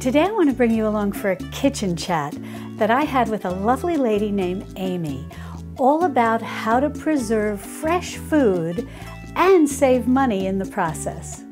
Today I want to bring you along for a kitchen chat that I had with a lovely lady named Amy, all about how to preserve fresh food and save money in the process.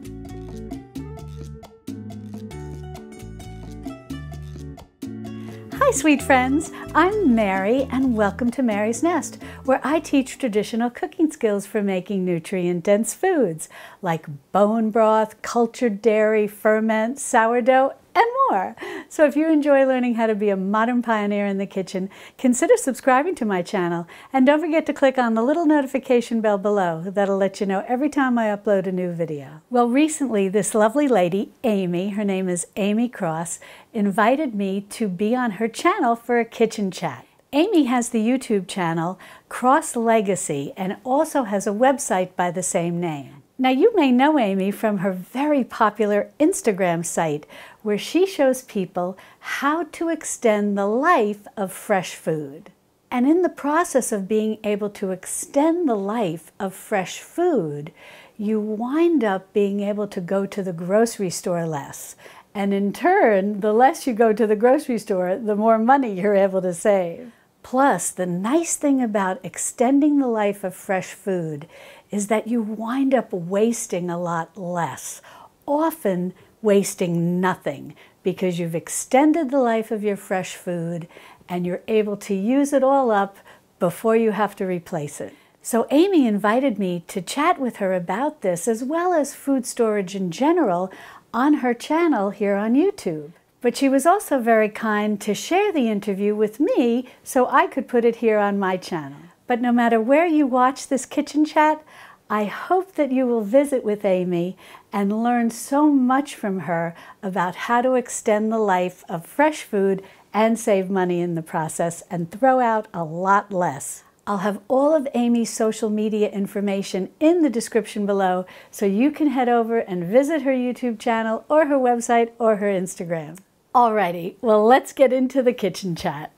Hi, sweet friends. I'm Mary, and welcome to Mary's Nest, where I teach traditional cooking skills for making nutrient dense foods like bone broth, cultured dairy, ferment, sourdough, and more. So if you enjoy learning how to be a modern pioneer in the kitchen, consider subscribing to my channel and don't forget to click on the little notification bell below. That'll let you know every time I upload a new video. Well, recently this lovely lady, Amy, her name is Amy Cross, invited me to be on her channel for a kitchen chat. Amy has the YouTube channel Cross Legacy and also has a website by the same name. Now, you may know Amy from her very popular Instagram site, where she shows people how to extend the life of fresh food. And in the process of being able to extend the life of fresh food, you wind up being able to go to the grocery store less. And in turn, the less you go to the grocery store, the more money you're able to save. Plus, the nice thing about extending the life of fresh food is that you wind up wasting a lot less, often wasting nothing because you've extended the life of your fresh food and you're able to use it all up before you have to replace it. So Amy invited me to chat with her about this as well as food storage in general on her channel here on YouTube. But she was also very kind to share the interview with me so I could put it here on my channel. But no matter where you watch this kitchen chat, I hope that you will visit with Amy and learn so much from her about how to extend the life of fresh food and save money in the process and throw out a lot less. I'll have all of Amy's social media information in the description below so you can head over and visit her YouTube channel or her website or her Instagram. Alrighty, well let's get into the kitchen chat.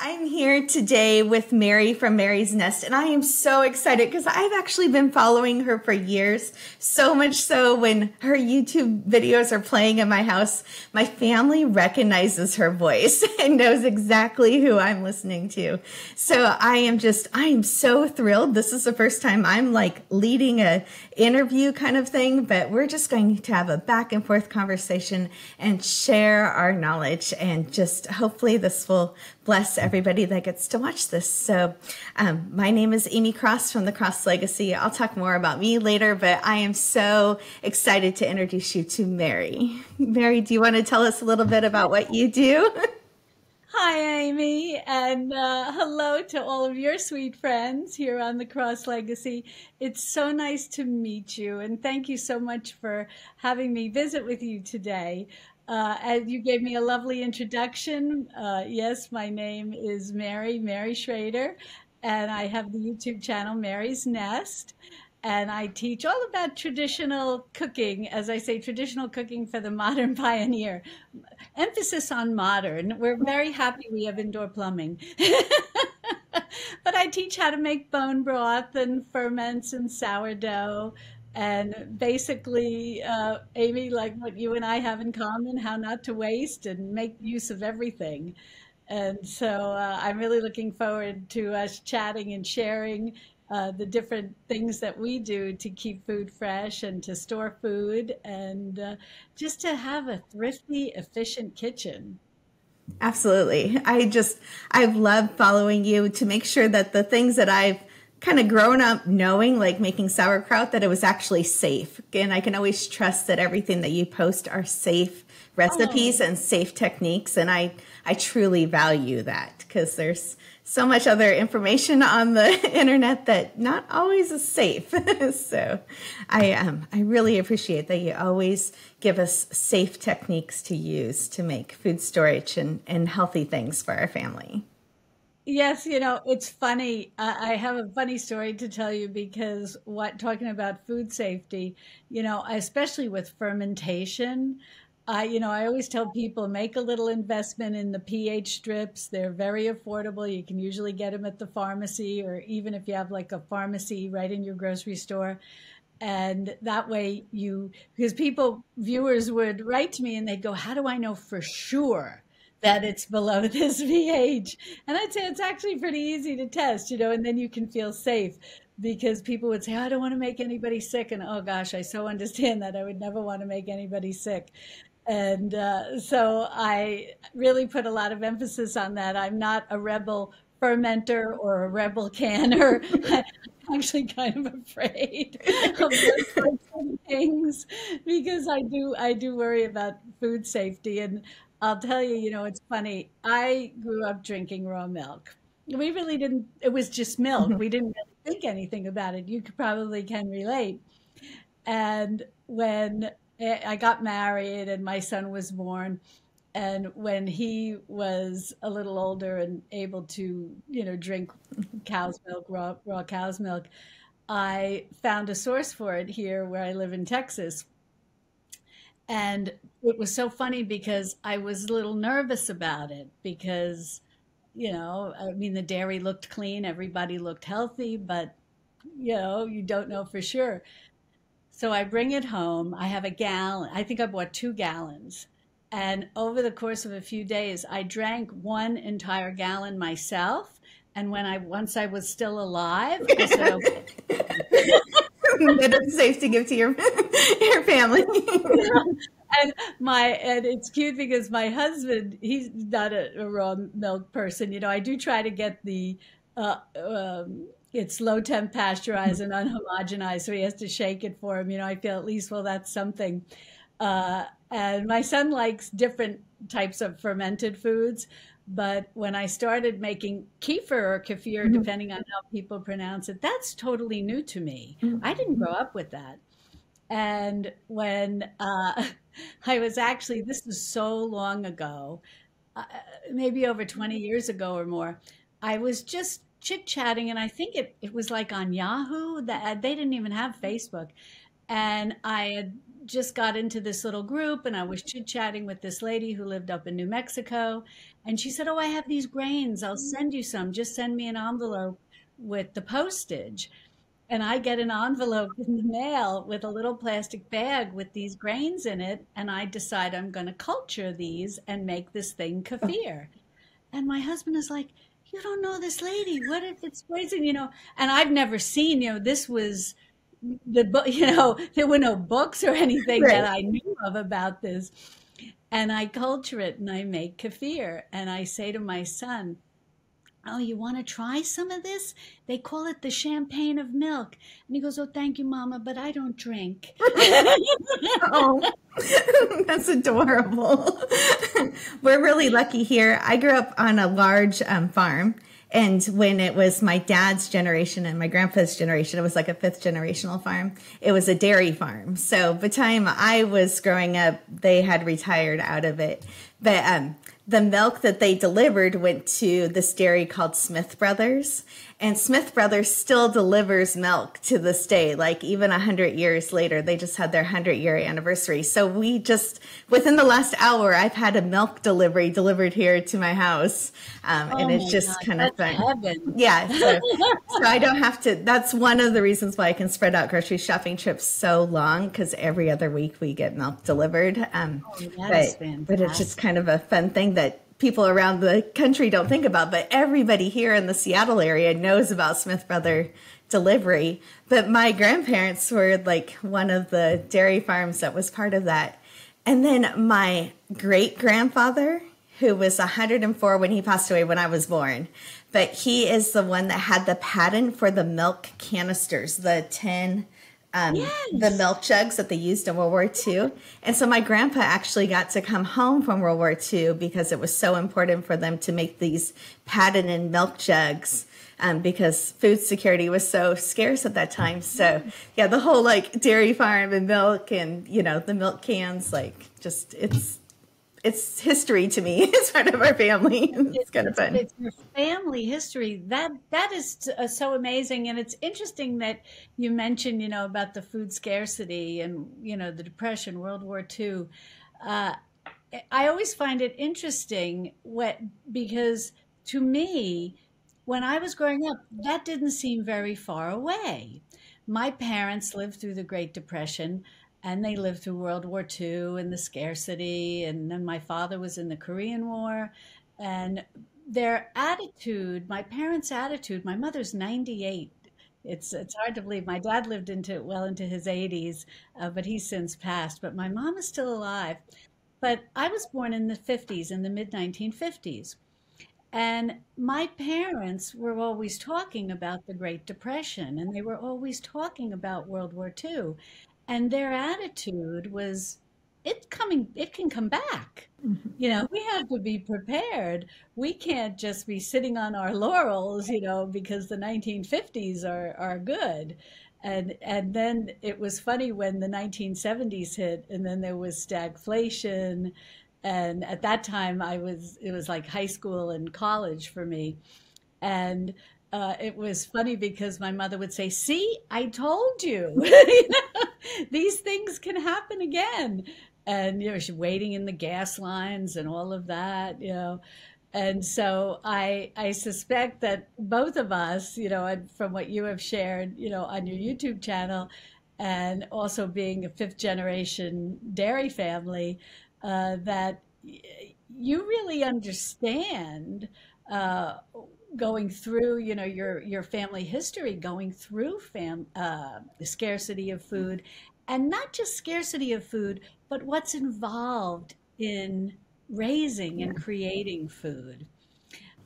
I'm here today with Mary from Mary's Nest, and I am so excited because I've actually been following her for years. So much so when her YouTube videos are playing in my house, my family recognizes her voice and knows exactly who I'm listening to. So I am just, I am so thrilled. This is the first time I'm like leading a interview kind of thing, but we're just going to have a back and forth conversation and share our knowledge and just hopefully this will bless everybody that gets to watch this. So, um, my name is Amy Cross from the Cross Legacy. I'll talk more about me later, but I am so excited to introduce you to Mary. Mary, do you want to tell us a little bit about what you do? Hi, Amy, and uh, hello to all of your sweet friends here on the Cross Legacy. It's so nice to meet you, and thank you so much for having me visit with you today. Uh, and you gave me a lovely introduction. Uh, yes, my name is Mary, Mary Shrader, and I have the YouTube channel Mary's Nest. And I teach all about traditional cooking, as I say, traditional cooking for the modern pioneer. Emphasis on modern. We're very happy we have indoor plumbing. but I teach how to make bone broth and ferments and sourdough and basically, uh, Amy, like what you and I have in common, how not to waste and make use of everything. And so uh, I'm really looking forward to us chatting and sharing uh, the different things that we do to keep food fresh and to store food and uh, just to have a thrifty, efficient kitchen. Absolutely. I just, I've loved following you to make sure that the things that I've kind of grown up knowing, like making sauerkraut, that it was actually safe. And I can always trust that everything that you post are safe recipes oh. and safe techniques. And I, I truly value that because there's so much other information on the internet that not always is safe. so I, um, I really appreciate that you always give us safe techniques to use to make food storage and, and healthy things for our family. Yes, you know, it's funny. I have a funny story to tell you because what talking about food safety, you know, especially with fermentation, I, you know, I always tell people make a little investment in the pH strips. They're very affordable. You can usually get them at the pharmacy or even if you have like a pharmacy right in your grocery store And that way you, because people, viewers would write to me and they'd go, How do I know for sure that it's below this pH? And I'd say it's actually pretty easy to test, you know, and then you can feel safe because people would say, I don't want to make anybody sick. And oh gosh, I so understand that. I would never want to make anybody sick. And uh, so I really put a lot of emphasis on that. I'm not a rebel fermenter or a rebel canner. I'm actually kind of afraid of those things because I do I do worry about food safety. And I'll tell you, you know, it's funny. I grew up drinking raw milk. We really didn't. It was just milk. Mm-hmm. We didn't really think anything about it. You probably can relate. And when I got married and my son was born, and when he was a little older and able to you know drink cow's milk raw, raw cow's milk i found a source for it here where i live in texas and it was so funny because i was a little nervous about it because you know i mean the dairy looked clean everybody looked healthy but you know you don't know for sure so i bring it home i have a gallon i think i bought two gallons and over the course of a few days, I drank one entire gallon myself. And when I once I was still alive, I said, okay. it's safe to give to your your family. and my and it's cute because my husband he's not a, a, raw milk person. You know, I do try to get the uh, um, it's low temp pasteurized and unhomogenized, so he has to shake it for him. You know, I feel at least well that's something. Uh, and my son likes different types of fermented foods. But when I started making kefir or kefir, mm-hmm. depending on how people pronounce it, that's totally new to me. Mm-hmm. I didn't grow up with that. And when uh, I was actually, this was so long ago, uh, maybe over 20 years ago or more, I was just chit chatting, and I think it, it was like on Yahoo that they didn't even have Facebook. And I had just got into this little group and I was chit chatting with this lady who lived up in New Mexico. And she said, Oh, I have these grains. I'll mm-hmm. send you some. Just send me an envelope with the postage. And I get an envelope in the mail with a little plastic bag with these grains in it. And I decide I'm going to culture these and make this thing kefir. And my husband is like, You don't know this lady. What if it's poison? You know, and I've never seen, you know, this was the book, you know, there were no books or anything right. that I knew of about this. And I culture it and I make kefir. And I say to my son, Oh, you want to try some of this? They call it the champagne of milk. And he goes, Oh, thank you, Mama, but I don't drink. oh, that's adorable. We're really lucky here. I grew up on a large um, farm and when it was my dad's generation and my grandpa's generation, it was like a fifth generational farm. It was a dairy farm. So by the time I was growing up, they had retired out of it. But um, the milk that they delivered went to this dairy called Smith Brothers. And Smith Brothers still delivers milk to this day, like even a hundred years later. They just had their hundred year anniversary. So we just, within the last hour, I've had a milk delivery delivered here to my house. Um, oh and it's just God, kind of fun. Heaven. Yeah. So, so I don't have to, that's one of the reasons why I can spread out grocery shopping trips so long because every other week we get milk delivered. Um, oh, but, but it's just kind of a fun thing that people around the country don't think about, but everybody here in the Seattle area knows about Smith Brother delivery. But my grandparents were like one of the dairy farms that was part of that. And then my great grandfather, who was 104 when he passed away when I was born, but he is the one that had the patent for the milk canisters, the 10 um, yes. the milk jugs that they used in World War II. And so my grandpa actually got to come home from World War II because it was so important for them to make these patented milk jugs. Um, because food security was so scarce at that time. So yeah, the whole like dairy farm and milk and you know the milk cans, like just it's it's history to me. It's part of our family. It's, it's kind of fun. It's your family history. That that is uh, so amazing, and it's interesting that you mentioned, you know, about the food scarcity and you know the depression, World War II. Uh, I always find it interesting what because to me, when I was growing up, that didn't seem very far away. my parents lived through the Great Depression and they lived through World War II and the scarcity. And then my father was in the Korean War. And their attitude, my parents' attitude, my mother's 98. It's, it's hard to believe. My dad lived into well into his 80s, uh, but he's since passed. But my mom is still alive. But I was born in the 50s, in the mid 1950s. And my parents were always talking about the Great Depression and they were always talking about World War II. And their attitude was, it's coming, it can come back. Mm-hmm. You know, we have to be prepared. We can't just be sitting on our laurels, you know, because the 1950s are, are good. And, and then it was funny when the 1970s hit, and then there was stagflation, and at that time i was it was like high school and college for me and uh, it was funny because my mother would say see i told you, you know, these things can happen again. And you know she's waiting in the gas lines and all of that you know. And so I I suspect that both of us, you know, and from what you have shared, you know, on your YouTube channel, and also being a fifth generation dairy family, uh, that you really understand uh, going through, you know, your your family history, going through fam uh, the scarcity of food, and not just scarcity of food, but what's involved in raising and creating food.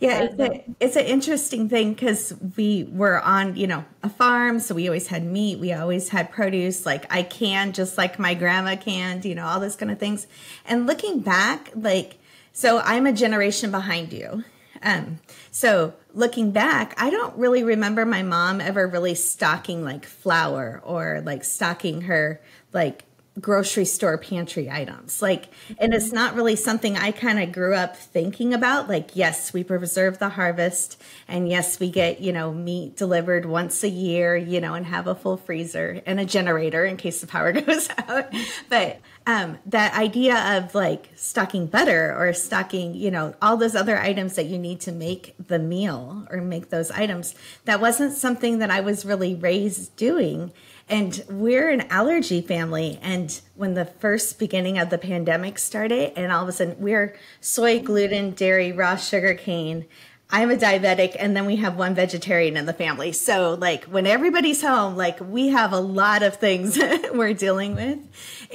Yeah, it's, a, it's an interesting thing because we were on, you know, a farm, so we always had meat, we always had produce. Like I can, just like my grandma canned, you know, all those kind of things. And looking back, like, so I'm a generation behind you. Um, so looking back, I don't really remember my mom ever really stocking like flour or like stocking her like grocery store pantry items. Like, and it's not really something I kind of grew up thinking about. Like, yes, we preserve the harvest, and yes, we get, you know, meat delivered once a year, you know, and have a full freezer and a generator in case the power goes out. But um, that idea of like stocking butter or stocking, you know, all those other items that you need to make the meal or make those items, that wasn't something that I was really raised doing. And we're an allergy family. And when the first beginning of the pandemic started, and all of a sudden we're soy, gluten, dairy, raw sugar cane. I'm a diabetic, and then we have one vegetarian in the family. So, like, when everybody's home, like, we have a lot of things we're dealing with.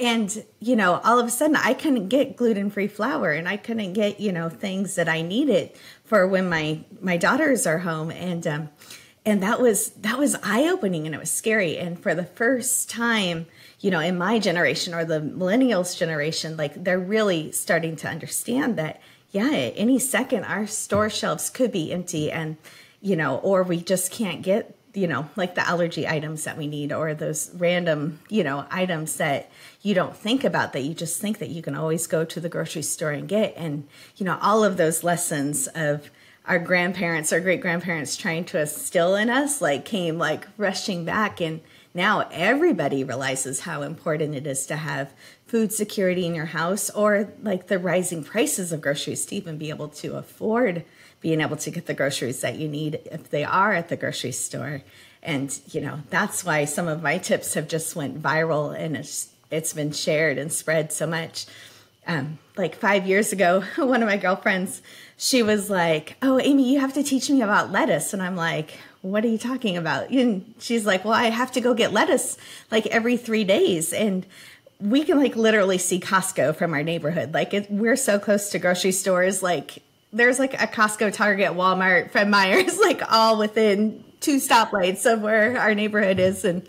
And, you know, all of a sudden, I couldn't get gluten free flour and I couldn't get, you know, things that I needed for when my, my daughters are home. And, um, and that was that was eye opening and it was scary and for the first time you know in my generation or the millennials generation like they're really starting to understand that yeah any second our store shelves could be empty and you know or we just can't get you know like the allergy items that we need or those random you know items that you don't think about that you just think that you can always go to the grocery store and get and you know all of those lessons of our grandparents, our great grandparents trying to instill in us, like came like rushing back. And now everybody realizes how important it is to have food security in your house or like the rising prices of groceries to even be able to afford being able to get the groceries that you need if they are at the grocery store. And, you know, that's why some of my tips have just went viral and it's, it's been shared and spread so much. Um, like five years ago, one of my girlfriends, she was like, Oh, Amy, you have to teach me about lettuce. And I'm like, What are you talking about? And she's like, Well, I have to go get lettuce like every three days. And we can like literally see Costco from our neighborhood. Like it, we're so close to grocery stores. Like there's like a Costco, Target, Walmart, Fred Meyer's, like all within two stoplights of where our neighborhood is and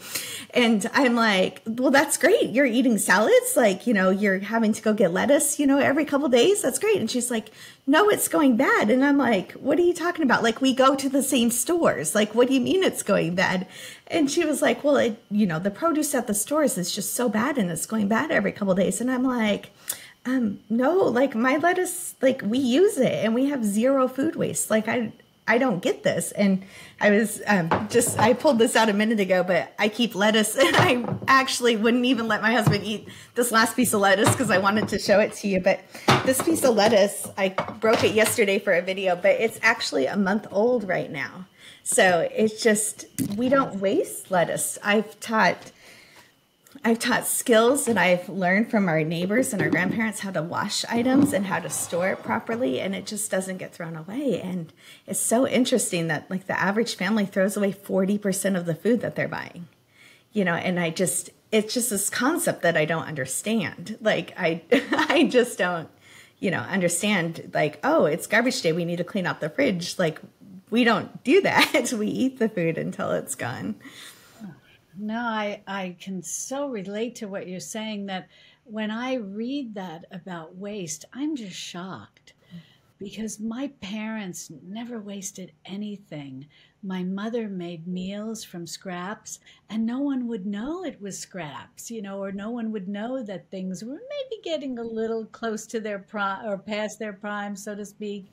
and I'm like, well, that's great. You're eating salads, like you know, you're having to go get lettuce, you know, every couple days. That's great. And she's like, no, it's going bad. And I'm like, what are you talking about? Like we go to the same stores. Like, what do you mean it's going bad? And she was like, well, it, you know, the produce at the stores is just so bad and it's going bad every couple days. And I'm like, um, no, like my lettuce, like we use it and we have zero food waste. Like I, I don't get this. And I was um, just, I pulled this out a minute ago, but I keep lettuce and I actually wouldn't even let my husband eat this last piece of lettuce because I wanted to show it to you. But this piece of lettuce, I broke it yesterday for a video, but it's actually a month old right now. So it's just, we don't waste lettuce. I've taught I've taught skills that I've learned from our neighbors and our grandparents how to wash items and how to store it properly and it just doesn't get thrown away and it's so interesting that like the average family throws away 40% of the food that they're buying. You know, and I just it's just this concept that I don't understand. Like I I just don't you know, understand like, oh, it's garbage day, we need to clean out the fridge. Like we don't do that. we eat the food until it's gone. No, I, I can so relate to what you're saying that when I read that about waste, I'm just shocked because my parents never wasted anything. My mother made meals from scraps, and no one would know it was scraps, you know, or no one would know that things were maybe getting a little close to their prime or past their prime, so to speak.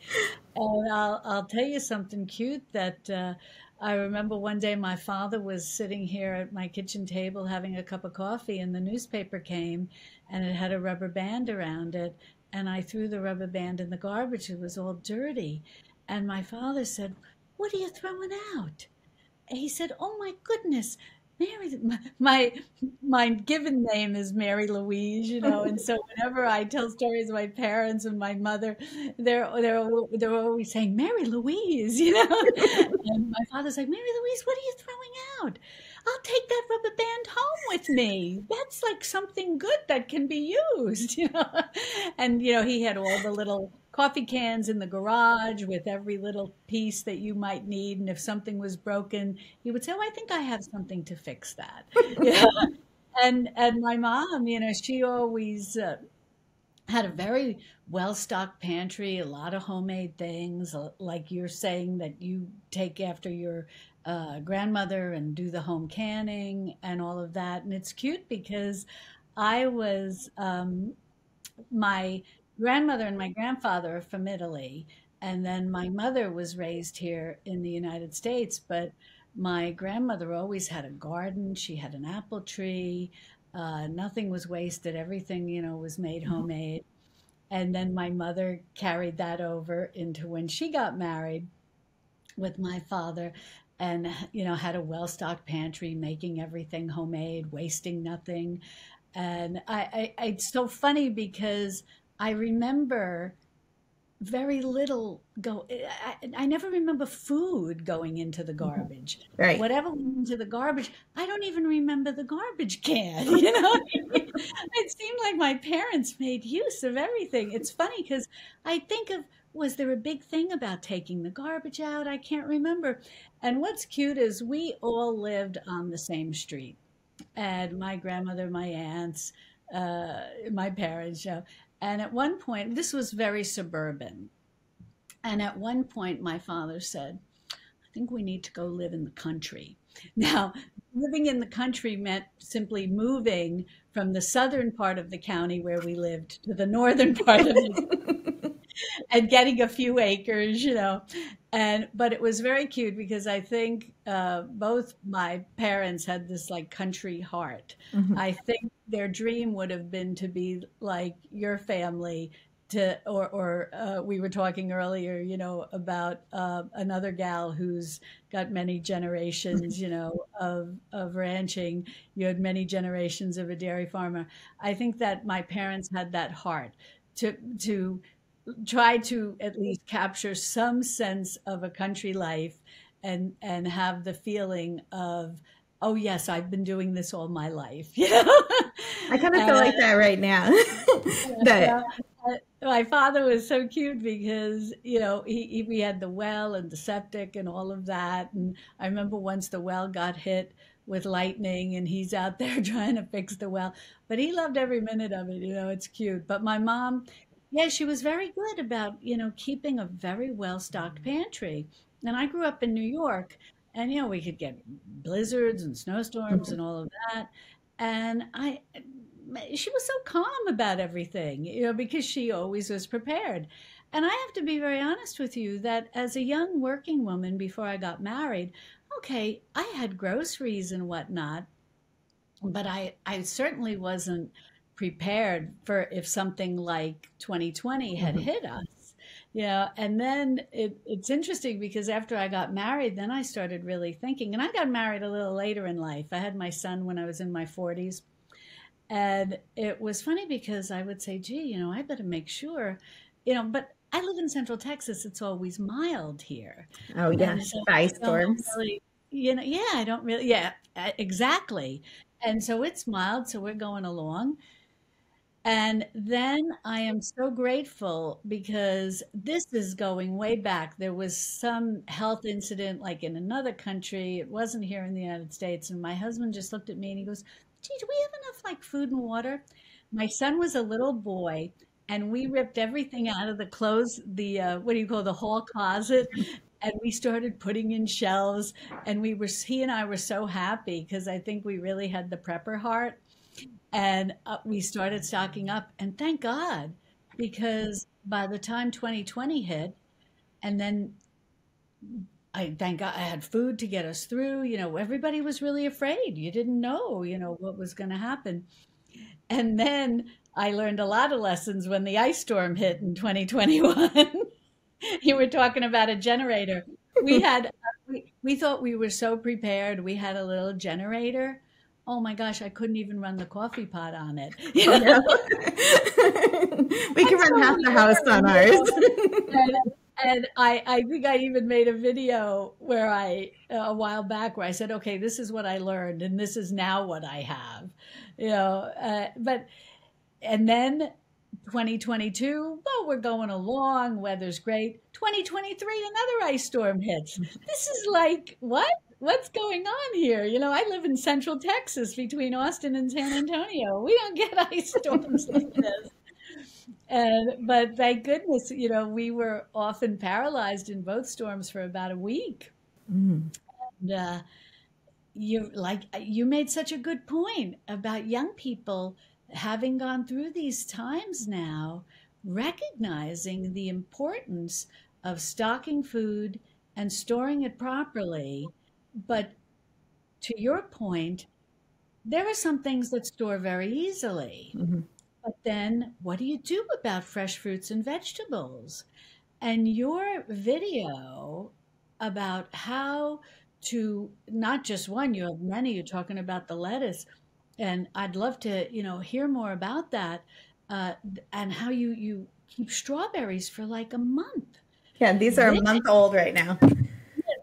And I'll, I'll tell you something cute that uh, I remember one day my father was sitting here at my kitchen table having a cup of coffee, and the newspaper came and it had a rubber band around it. And I threw the rubber band in the garbage. It was all dirty. And my father said, What are you throwing out? And he said, Oh my goodness, Mary, my my given name is Mary Louise, you know, and so whenever I tell stories of my parents and my mother, they're they're they're always saying Mary Louise, you know. and my father's like, Mary Louise, what are you throwing out? I'll take that rubber band home with me. That's like something good that can be used, you know. And you know, he had all the little coffee cans in the garage with every little piece that you might need. And if something was broken, he would say, "Oh, I think I have something to fix that." yeah. And and my mom, you know, she always uh, had a very well stocked pantry, a lot of homemade things, uh, like you're saying that you take after your uh, grandmother and do the home canning and all of that. And it's cute because I was um, my grandmother and my grandfather are from Italy. And then my mother was raised here in the United States, but my grandmother always had a garden. She had an apple tree. Uh, nothing was wasted. Everything, you know, was made mm-hmm. homemade. And then my mother carried that over into when she got married with my father and, you know, had a well stocked pantry, making everything homemade, wasting nothing. And I, I, it's so funny because I remember very little go I, I, never remember food going into the mm-hmm. garbage. Right. Whatever went into the garbage i don't even remember the garbage can you know? It seemed like my parents made use of everything. It's funny because i think of was there a big thing about taking the garbage out? I can't remember and what's cute is we all lived on the same street and my grandmother my aunts uh, my parents, and at one point, this was very suburban. And at one point, my father said, I think we need to go live in the country. Now, living in the country meant simply moving from the southern part of the county where we lived to the northern part of the and getting a few acres, you know. And but it was very cute because I think uh, both my parents had this like country heart. Mm-hmm. I think their dream would have been to be like your family to or or uh, we were talking earlier you know about uh, another gal who's got many generations you know of of ranching you had many generations of a dairy farmer i think that my parents had that heart to to try to at least capture some sense of a country life and and have the feeling of oh yes i've been doing this all my life you know? I kind of feel like that right now. But my father was so cute because you know he, he, we had the well and the septic and all of that. And i remember once the well got hit with lightning and he's out there trying to fix the well. But he loved every minute of it you know it's cute. But my mom yeah, she was very good about, you know, keeping a very well stocked pantry. And I grew up in New York, and, you know, we could get blizzards and snowstorms mm-hmm. and all of that. And I, she was so calm about everything, you know, because she always was prepared. And I have to be very honest with you that as a young working woman before I got married, okay, I had groceries and whatnot, but I, I certainly wasn't prepared for if something like 2020 had mm-hmm. hit us. You know, and then it, it's interesting because after I got married, then I started really thinking, and I got married a little later in life. I had my son when I was in my 40s. And it was funny because I would say, gee, you know, I better make sure, you know, but I live in Central Texas. It's always mild here. Oh yes, ice storms. Really, you know, yeah, I don't really, yeah, exactly. And so it's mild, so we're going along. And then I am so grateful because this is going way back. There was some health incident like in another country. It wasn't here in the United States. And my husband just looked at me and he goes, Gee, do we have enough like food and water? My son was a little boy and we ripped everything out of the clothes, the uh, what do you call the hall closet, and we started putting in shelves. And we were he and I were so happy because I think we really had the prepper heart, and uh, we started stocking up. And thank God, because by the time 2020 hit, and then I thank God I had food to get us through. You know, everybody was really afraid. You didn't know, you know, what was going to happen. And then I learned a lot of lessons when the ice storm hit in 2021. you were talking about a generator. We had, we, we thought we were so prepared. We had a little generator. Oh my gosh, I couldn't even run the coffee pot on it. You know? we can run half the house on ours. and, and I, I think I even made a video where I, uh, a while back, where I said, okay, this is what I learned and this is now what I have. You know, uh, but and then 2022, well, we're going along, weather's great. 2023, another ice storm hits. This is like, what? What's going on here? You know, I live in central Texas between Austin and San Antonio. We don't get ice storms like this. And but thank goodness, you know, we were often paralyzed in both storms for about a week. Mm. And uh, you like you made such a good point about young people having gone through these times now, recognizing the importance of stocking food and storing it properly. But to your point, there are some things that store very easily. Mm-hmm. But then what do you do about fresh fruits and vegetables? And your video about how to not just one, you have many, you're talking about the lettuce, and I'd love to, you know, hear more about that uh, and how you you keep strawberries for like a month. Yeah, these are this, a month old right now.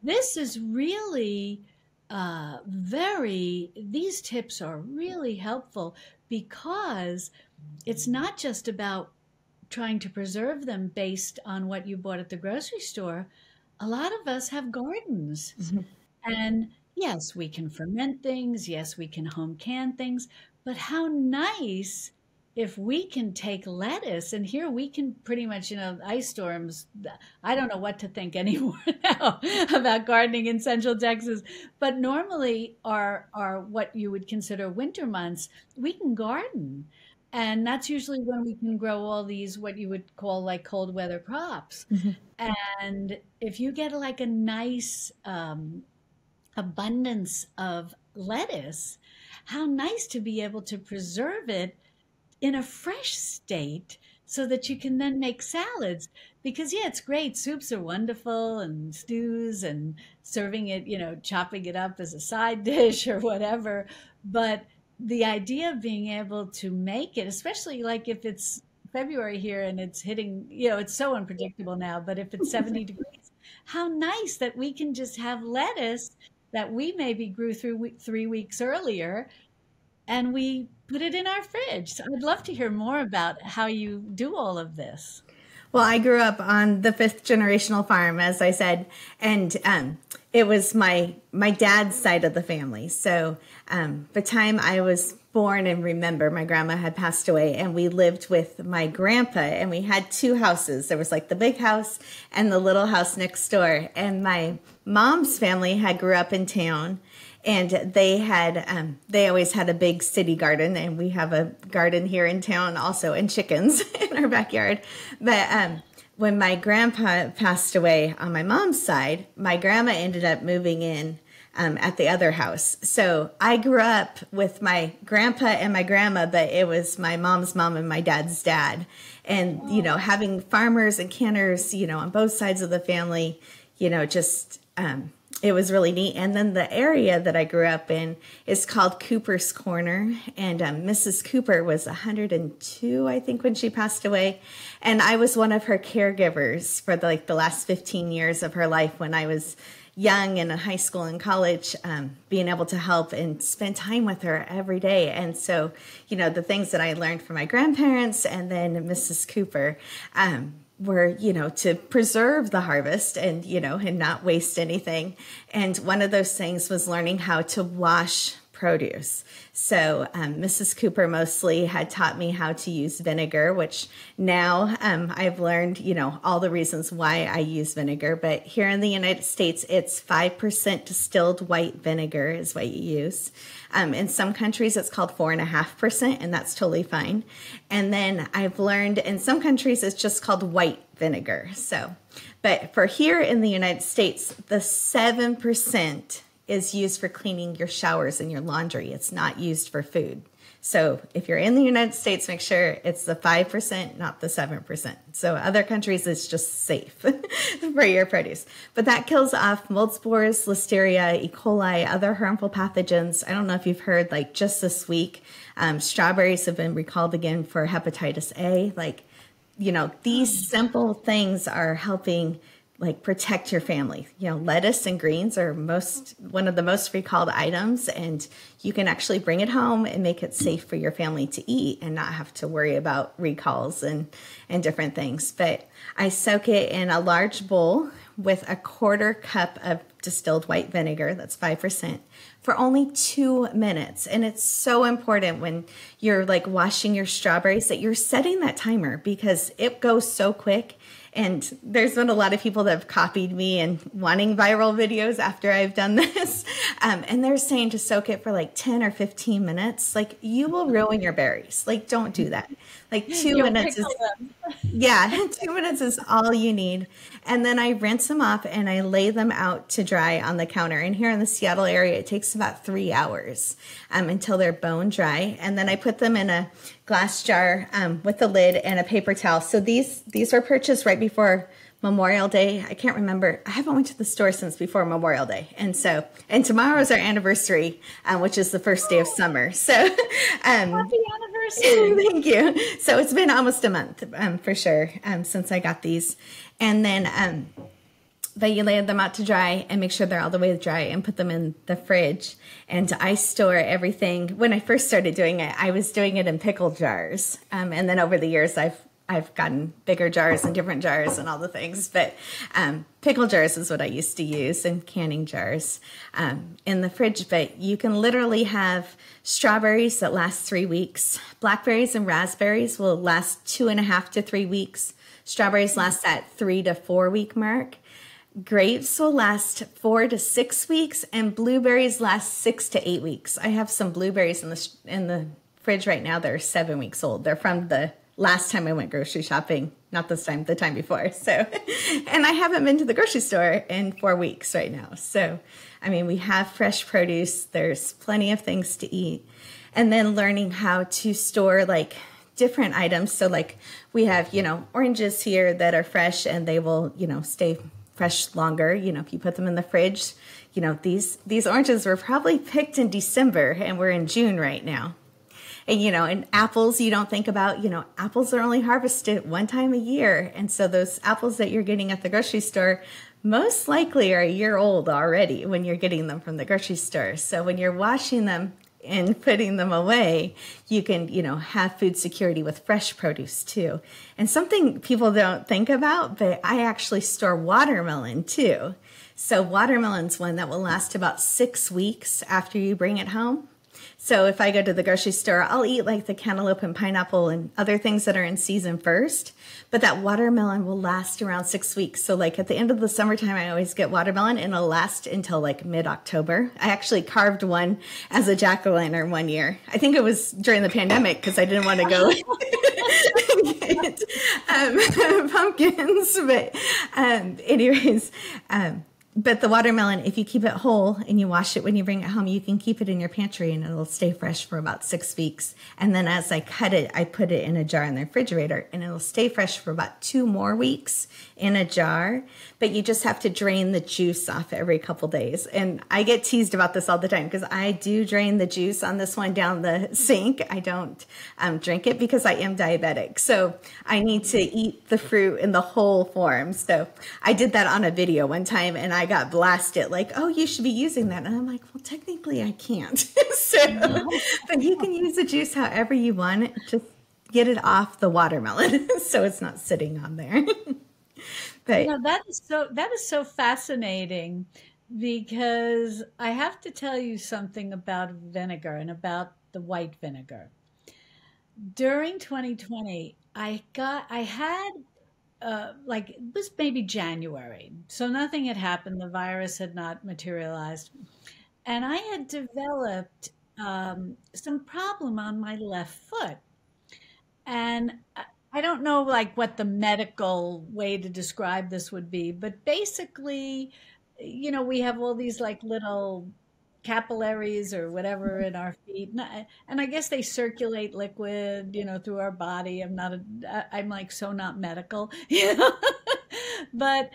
This is really uh, very. These tips are really helpful because it's not just about trying to preserve them based on what you bought at the grocery store. A lot of us have gardens, mm-hmm. and yes, we can ferment things. Yes, we can home can things. But how nice if we can take lettuce and here we can pretty much, you know, ice storms. I don't know what to think anymore now about gardening in Central Texas. But normally, are our what you would consider winter months, we can garden. And that's usually when we can grow all these what you would call like cold weather crops. Mm-hmm. And if you get like a nice um, abundance of lettuce, how nice to be able to preserve it in a fresh state so that you can then make salads. Because, yeah, it's great. Soups are wonderful and stews and serving it, you know, chopping it up as a side dish or whatever. But the idea of being able to make it, especially like if it's February here and it's hitting, you know, it's so unpredictable now, but if it's 70 degrees, how nice that we can just have lettuce that we maybe grew through three weeks earlier and we put it in our fridge. So I'd love to hear more about how you do all of this. Well, I grew up on the fifth generational farm, as I said, and um, it was my my dad's side of the family. So, um, the time I was born and remember, my grandma had passed away, and we lived with my grandpa, and we had two houses. There was like the big house and the little house next door. And my mom's family had grew up in town, and they had um, they always had a big city garden and we have a garden here in town also and chickens in our backyard. But um, when my grandpa passed away on my mom's side my grandma ended up moving in um, at the other house. So i grew up with my grandpa and my grandma but it was my mom's mom and my dad's dad. And you know having farmers and canners you know on both sides of the family you know just um, it was really neat. And then the area that I grew up in is called Cooper's Corner. And um, Mrs. Cooper was 102, I think, when she passed away. And I was one of her caregivers for the, like the last 15 years of her life when I was young and in high school and college, um, being able to help and spend time with her every day. And so, you know, the things that I learned from my grandparents and then Mrs. Cooper, um, were you know to preserve the harvest and you know and not waste anything. And one of those things was learning how to wash produce. So um, Mrs. Cooper mostly had taught me how to use vinegar, which now um, I've learned, you know, all the reasons why I use vinegar. But here in the United States, it's 5% distilled white vinegar is what you use. Um, in some countries, it's called 4.5%, and that's totally fine. And then I've learned in some countries, it's just called white vinegar. So, but for here in the United States, the 7% is used for cleaning your showers and your laundry. It's not used for food. So if you're in the United States, make sure it's the 5%, not the 7%. So other countries, it's just safe for your produce. But that kills off mold spores, listeria, E. coli, other harmful pathogens. I don't know if you've heard, like just this week, um, strawberries have been recalled again for hepatitis A. Like, you know, these simple things are helping like protect your family. You know, lettuce and greens are most one of the most recalled items and you can actually bring it home and make it safe for your family to eat and not have to worry about recalls and and different things. But I soak it in a large bowl with a quarter cup of distilled white vinegar, that's 5%, for only 2 minutes. And it's so important when you're like washing your strawberries that you're setting that timer because it goes so quick and there's been a lot of people that have copied me and wanting viral videos after I've done this. Um, and they're saying to soak it for like 10 or 15 minutes. Like, you will ruin your berries. Like, don't do that. Like, 2 You'll minutes is, yeah, two minutes is all you need. And then I rinse them off and I lay them out to dry on the counter. And here in the Seattle area, it takes about three hours um, until they're bone dry. And then I put them in a glass jar um, with a lid and a paper towel. So these these were purchased right before Memorial Day. I can't remember. I haven't went to the store since before Memorial Day, and so and tomorrow is our anniversary, um, which is the first day of summer. So, um, happy anniversary! thank you. So it's been almost a month um, for sure um, since I got these, and then um, but you lay them out to dry and make sure they're all the way dry and put them in the fridge. And I store everything. When I first started doing it, I was doing it in pickle jars, um, and then over the years, I've I've gotten bigger jars and different jars and all the things, but um, pickle jars is what I used to use and canning jars um, in the fridge. But you can literally have strawberries that last three weeks. Blackberries and raspberries will last two and a half to three weeks. Strawberries last that three to four week mark. Grapes will last four to six weeks, and blueberries last six to eight weeks. I have some blueberries in the in the fridge right now They're seven weeks old. They're from the last time I went grocery shopping, not this time, the time before. So, and I haven't been to the grocery store in four weeks right now. So, I mean, we have fresh produce, there's plenty of things to eat. And then learning how to store like different items. So, like, we have, you know, oranges here that are fresh and they will, you know, stay fresh longer. You know, if you put them in the fridge, you know, these, these oranges were probably picked in December and we're in June right now and you know and apples you don't think about you know apples are only harvested one time a year. And so those apples that you're getting at the grocery store most likely are a year old already when you're getting them from the grocery store. So when you're washing them and putting them away you can you know have food security with fresh produce too. And something people don't think about but i actually store watermelon too. So watermelon's one that will last about six weeks after you bring it home So if I go to the grocery store, I'll eat like the cantaloupe and pineapple and other things that are in season first. But that watermelon will last around six weeks. So like at the end of the summertime, I always get watermelon and it'll last until like mid October. I actually carved one as a jack o' lantern one year. I think it was during the pandemic because I didn't want to go. get, um, pumpkins, but um, anyways, um, but the watermelon, if you keep it whole and you wash it when you bring it home, you can keep it in your pantry and it'll stay fresh for about six weeks. And then as I cut it, I put it in a jar in the refrigerator and it'll stay fresh for about two more weeks in a jar. But you just have to drain the juice off every couple days. And I get teased about this all the time because I do drain the juice on this one down the sink. I don't um, drink it because I am diabetic. So I need to eat the fruit in the whole form. So I did that on a video one time and I got blasted like, oh, you should be using that. And I'm like, well, technically I can't. so, but you can use the juice however you want. Just get it off the watermelon so it's not sitting on there. know, that is so that is so fascinating because I have to tell you something about vinegar and about the white vinegar. During 2020, I got I had uh, like it was maybe January, so nothing had happened. The virus had not materialized, and I had developed um, some problem on my left foot, and I don't know like what the medical way to describe this would be, but basically, you know, we have all these like little capillaries or whatever mm-hmm. in our feet and i guess they circulate liquid you know through our body. I'm not a i'm like so not medical you know? But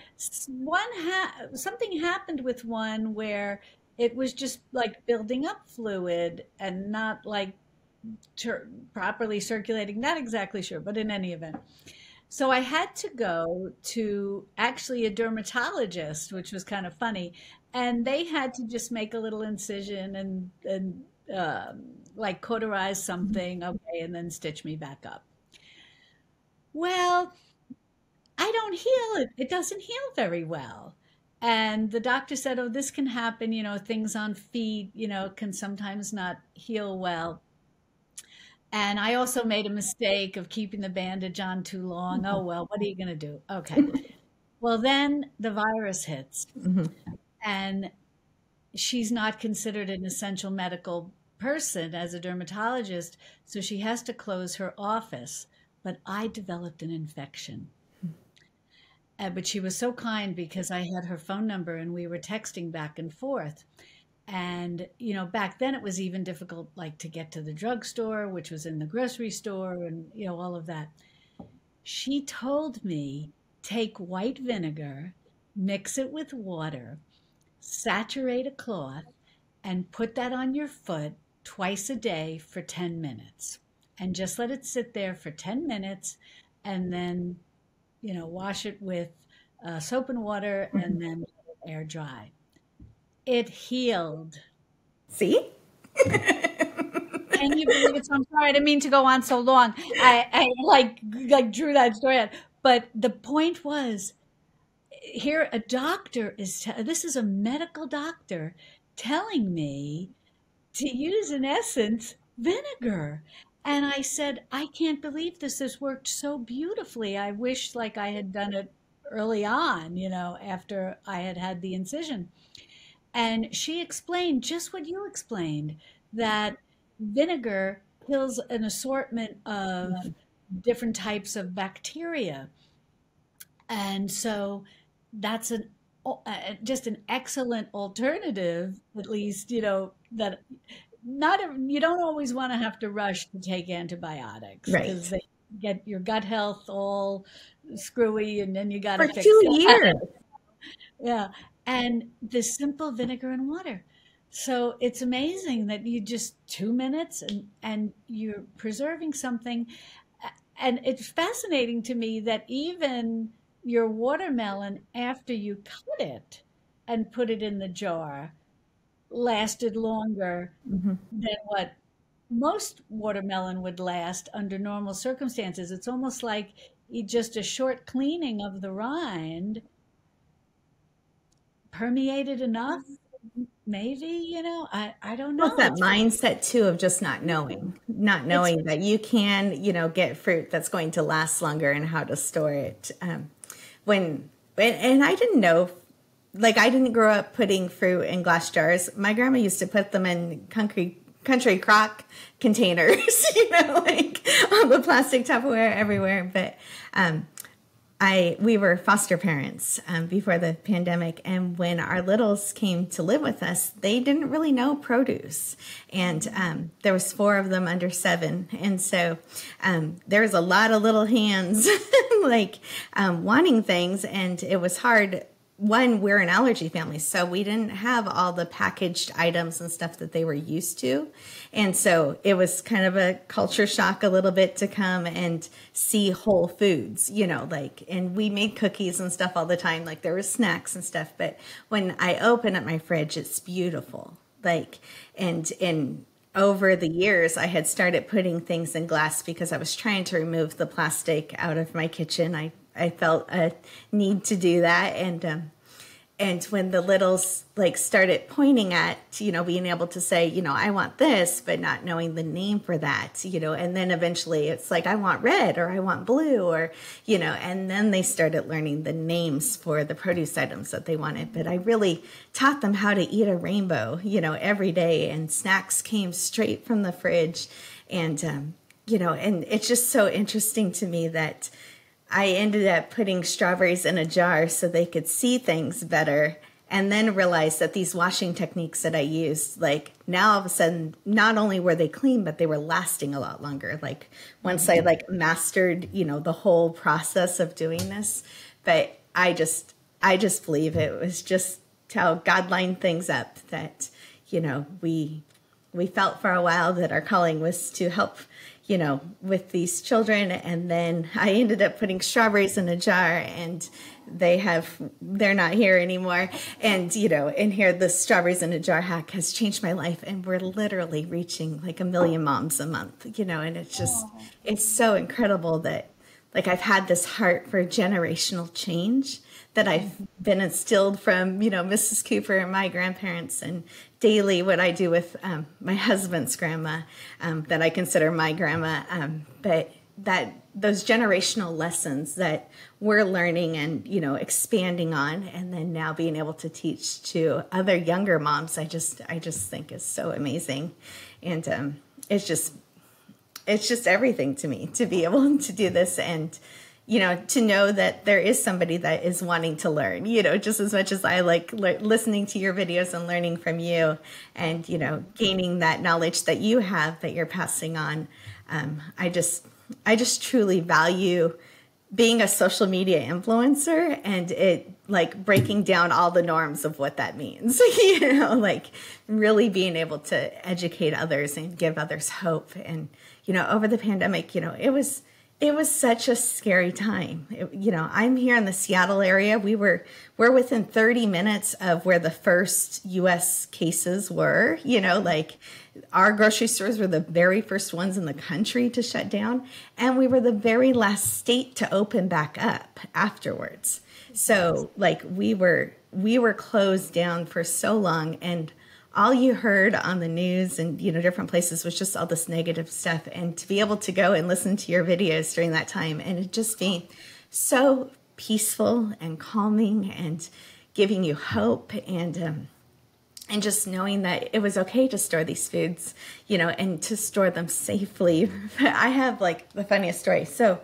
one ha- something happened with one where it was just like building up fluid and not like ter- properly circulating not exactly sure but in any event so I had to go to actually a dermatologist, which was kind of funny and they had to just make a little incision and and uh, like cauterize something, okay, and then stitch me back up. Well, I don't heal it. It doesn't heal very well. And the doctor said, oh, this can happen. You know, things on feet, you know, can sometimes not heal well. And I also made a mistake of keeping the bandage on too long. Oh, well, what are you going to do? Okay. well, then the virus hits. Mm-hmm and she's not considered an essential medical person as a dermatologist, so she has to close her office. But I developed an infection. Uh, but she was so kind because I had her phone number and we were texting back and forth. And, you know, back then it was even difficult, like to get to the drugstore, which was in the grocery store, and, you know, all of that. She told me take white vinegar, mix it with water, saturate a cloth, and put that on your foot twice a day for 10 minutes. And just let it sit there for 10 minutes and then, you know, wash it with uh, soap and water mm-hmm. and then air dry. It healed. See? Can you believe it? So I'm sorry, I didn't mean to go on so long. I, I like like drew that story out. But the point was here a doctor is t- this is a medical doctor telling me to use in essence vinegar and i said i can't believe this has worked so beautifully i wish like i had done it early on you know after i had had the incision and she explained just what you explained that vinegar kills an assortment of mm-hmm. different types of bacteria and so that's an just an excellent alternative at least you know that not you don't always want to have to rush to take antibiotics because right. they get your gut health all screwy and then you got to fix two it. years yeah and the simple vinegar and water so it's amazing that you just two minutes and and you're preserving something and it's fascinating to me that even your watermelon after you cut it and put it in the jar lasted longer mm-hmm. than what most watermelon would last under normal circumstances. It's almost like just a short cleaning of the rind permeated enough maybe you know i i don't know What's that mindset too of just not knowing, not knowing it's, that you can, you know, get fruit that's going to last longer and how to store it. Um, when and, and I didn't know, like I didn't grow up putting fruit in glass jars. My grandma used to put them in country country crock containers, you know, like on the plastic Tupperware everywhere. But um, I we were foster parents um, before the pandemic, and when our littles came to live with us, they didn't really know produce, and um, there was four of them under seven, and so um, there was a lot of little hands like um, wanting things, and it was hard one, we're an allergy family, so we didn't have all the packaged items and stuff that they were used to. And so it was kind of a culture shock a little bit to come and see whole foods, you know, like, and we made cookies and stuff all the time, like there was snacks and stuff. But when I open up my fridge, it's beautiful. Like, and, and, over the years, I had started putting things in glass because I was trying to remove the plastic out of my kitchen. I I felt a need to do that, and um, and when the littles like started pointing at you know being able to say you know I want this, but not knowing the name for that, you know, and then eventually it's like I want red or I want blue or you know, and then they started learning the names for the produce items that they wanted. But I really taught them how to eat a rainbow, you know, every day, and snacks came straight from the fridge, and um, you know, and it's just so interesting to me that I ended up putting strawberries in a jar so they could see things better and then realized that these washing techniques that I used, like now all of a sudden, not only were they clean, but they were lasting a lot longer. Like once I like mastered, you know, the whole process of doing this, but I just, I just believe it was just how God lined things up that, you know, we, we felt for a while that our calling was to help you know, with these children. And then I ended up putting strawberries in a jar and they have, they're not here anymore. And, you know, and here the strawberries in a jar hack has changed my life. And we're literally reaching like a million moms a month, you know, and it's just, it's so incredible that like I've had this heart for generational change that I've been instilled from, you know, Mrs. Cooper and my grandparents and daily what I do with um, my husband's grandma um, that I consider my grandma. Um, but that those generational lessons that we're learning and you know expanding on and then now being able to teach to other younger moms i just i just think is so amazing and um, it's just it's just everything to me to be able to do this and you know, to know that there is somebody that is wanting to learn, you know, just as much as I like listening to your videos and learning from you and, you know, gaining that knowledge that you have that you're passing on. Um, I just, I just truly value being a social media influencer and it like breaking down all the norms of what that means, you know, like really being able to educate others and give others hope. And, you know, over the pandemic, you know, it was, it was such a scary time. It, you know, I'm here in the Seattle area. We were we're within 30 minutes of where the first US cases were, you know, like our grocery stores were the very first ones in the country to shut down and we were the very last state to open back up afterwards. So, like we were we were closed down for so long and all you heard on the news and you know different places was just all this negative stuff. And to be able to go and listen to your videos during that time and it just being so peaceful and calming and giving you hope and um, and just knowing that it was okay to store these foods you know and to store them safely. I have like the funniest story. So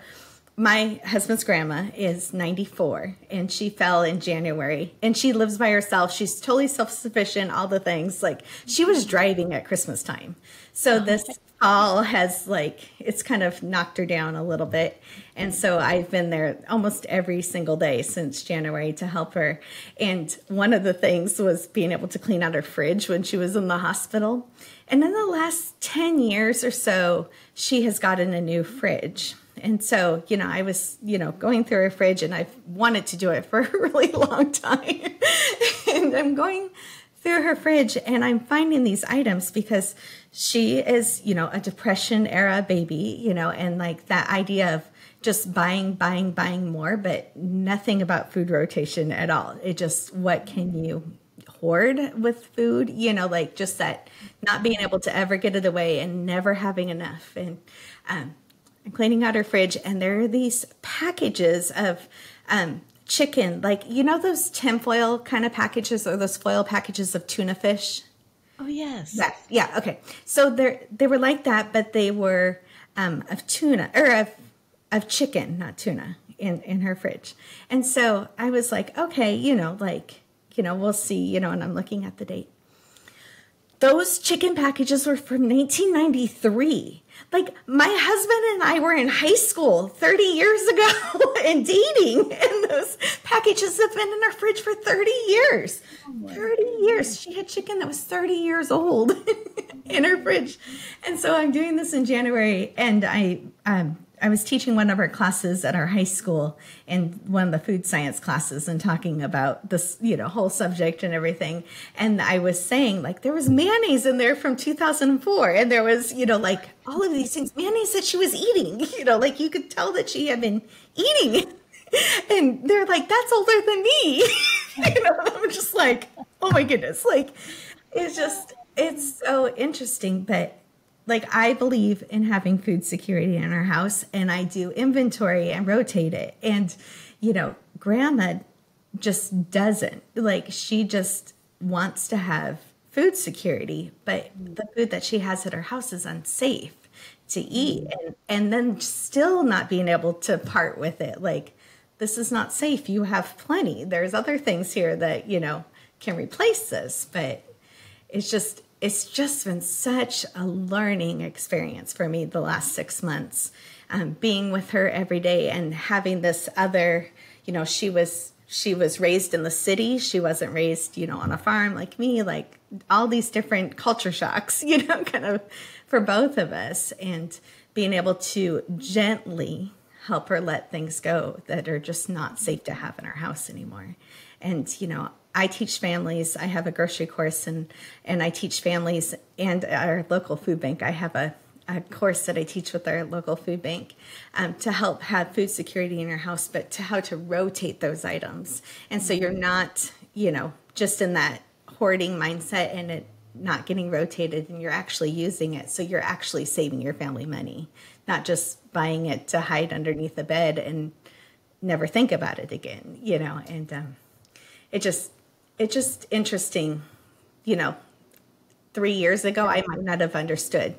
my husband's grandma is 94 and she fell in January and she lives by herself. She's totally self sufficient, all the things. Like she was driving at Christmas time. So oh, this all has like, it's kind of knocked her down a little bit. And so I've been there almost every single day since January to help her. And one of the things was being able to clean out her fridge when she was in the hospital. And in the last 10 years or so, she has gotten a new fridge and so, you know, I was, you know, going through her fridge and I've wanted to do it for a really long time. and I'm going through her fridge and I'm finding these items because she is, you know, a depression era baby, you know, and like that idea of just buying, buying, buying more, but nothing about food rotation at all. It just, what can you hoard with food, you know, like just that not being able to ever get it away and never having enough. And um, I'm cleaning out her fridge, and there are these packages of um, chicken, like, you know, those tinfoil kind of packages or those foil packages of tuna fish? Oh, yes. Yes. Yeah. Okay. So they they were like that, but they were um, of tuna or of, of chicken, not tuna in, in her fridge. And so I was like, okay, you know, like, you know, we'll see, you know, and I'm looking at the date. Those chicken packages were from 1993. Like my husband and I were in high school 30 years ago and dating, and those packages have been in our fridge for 30 years. Oh 30 years. She had chicken that was 30 years old in her fridge. And so I'm doing this in January, and I um, I was teaching one of our classes at our high school in one of the food science classes and talking about this, you know, whole subject and everything. And I was saying like there was mayonnaise in there from 2004 and there was, you know, like all of these things, mayonnaise that she was eating, you know, like you could tell that she had been eating. And they're like, that's older than me. you know, I'm just like, oh my goodness. Like it's just, it's so interesting, but like I believe in having food security in our house and I do inventory and rotate it. And, you know, grandma just doesn't. Like she just wants to have food security, but the food that she has at her house is unsafe to eat mm. and, and then still not being able to part with it. Like this is not safe. You have plenty. There's other things here that, you know, can replace this, but it's just it's just been such a learning experience for me the last six months. Um, being with her every day and having this other, you know, she was she was raised in the city. She wasn't raised, you know, on a farm like me. Like all these different culture shocks, you know, kind of for both of us, and being able to gently help her let things go that are just not safe to have in our house anymore. And you know, I teach families. I have a grocery course, and and I teach families and our local food bank. I have a, a course that I teach with our local food bank um, to help have food security in your house, but to how to rotate those items, and so you're not, you know, just in that hoarding mindset and it not getting rotated, and you're actually using it. So you're actually saving your family money, not just buying it to hide underneath the bed and never think about it again. You know, and um, it just it's just interesting, you know, three years ago, I might not have understood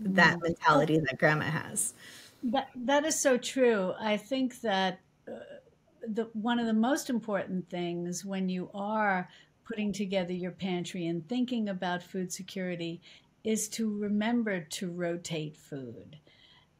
that mm-hmm. mentality that grandma has. That, that is so true. I think that uh, the, one of the most important things when you are putting together your pantry and thinking about food security is to remember to rotate food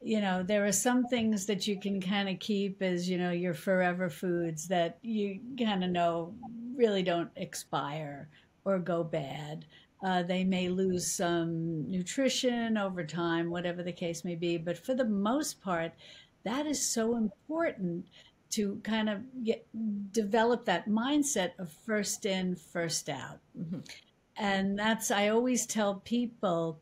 you know, there are some things that you can kind of keep as, you know, your forever foods that you kind of know really don't expire or go bad. Uh, they may lose some nutrition over time, whatever the case may be. But for the most part, that is so important to kind of get develop that mindset of first in, first out. Mm-hmm. And that's I always tell people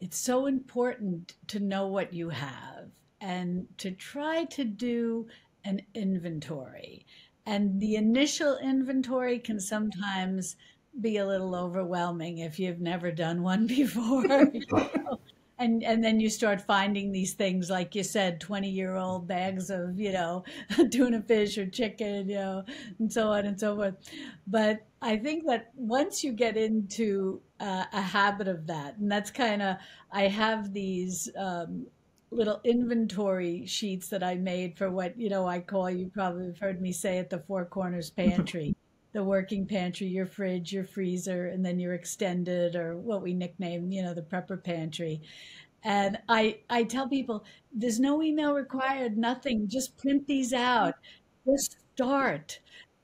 it's so important to know what you have and to try to do an inventory. And the initial inventory can sometimes be a little overwhelming if you've never done one before. you know? And and then you start finding these things like you said 20 year old bags of you know tuna fish or chicken you know and so on and so forth. But i think that once you get into uh, a habit of that and that's kind of i have these um, little inventory sheets that i made for what you know i call you probably have heard me say at the four corners pantry the working pantry, your fridge, your freezer, and then your extended or what we nickname, you know, the prepper pantry. And I I tell people there's no email required, nothing. Just print these out. Just start.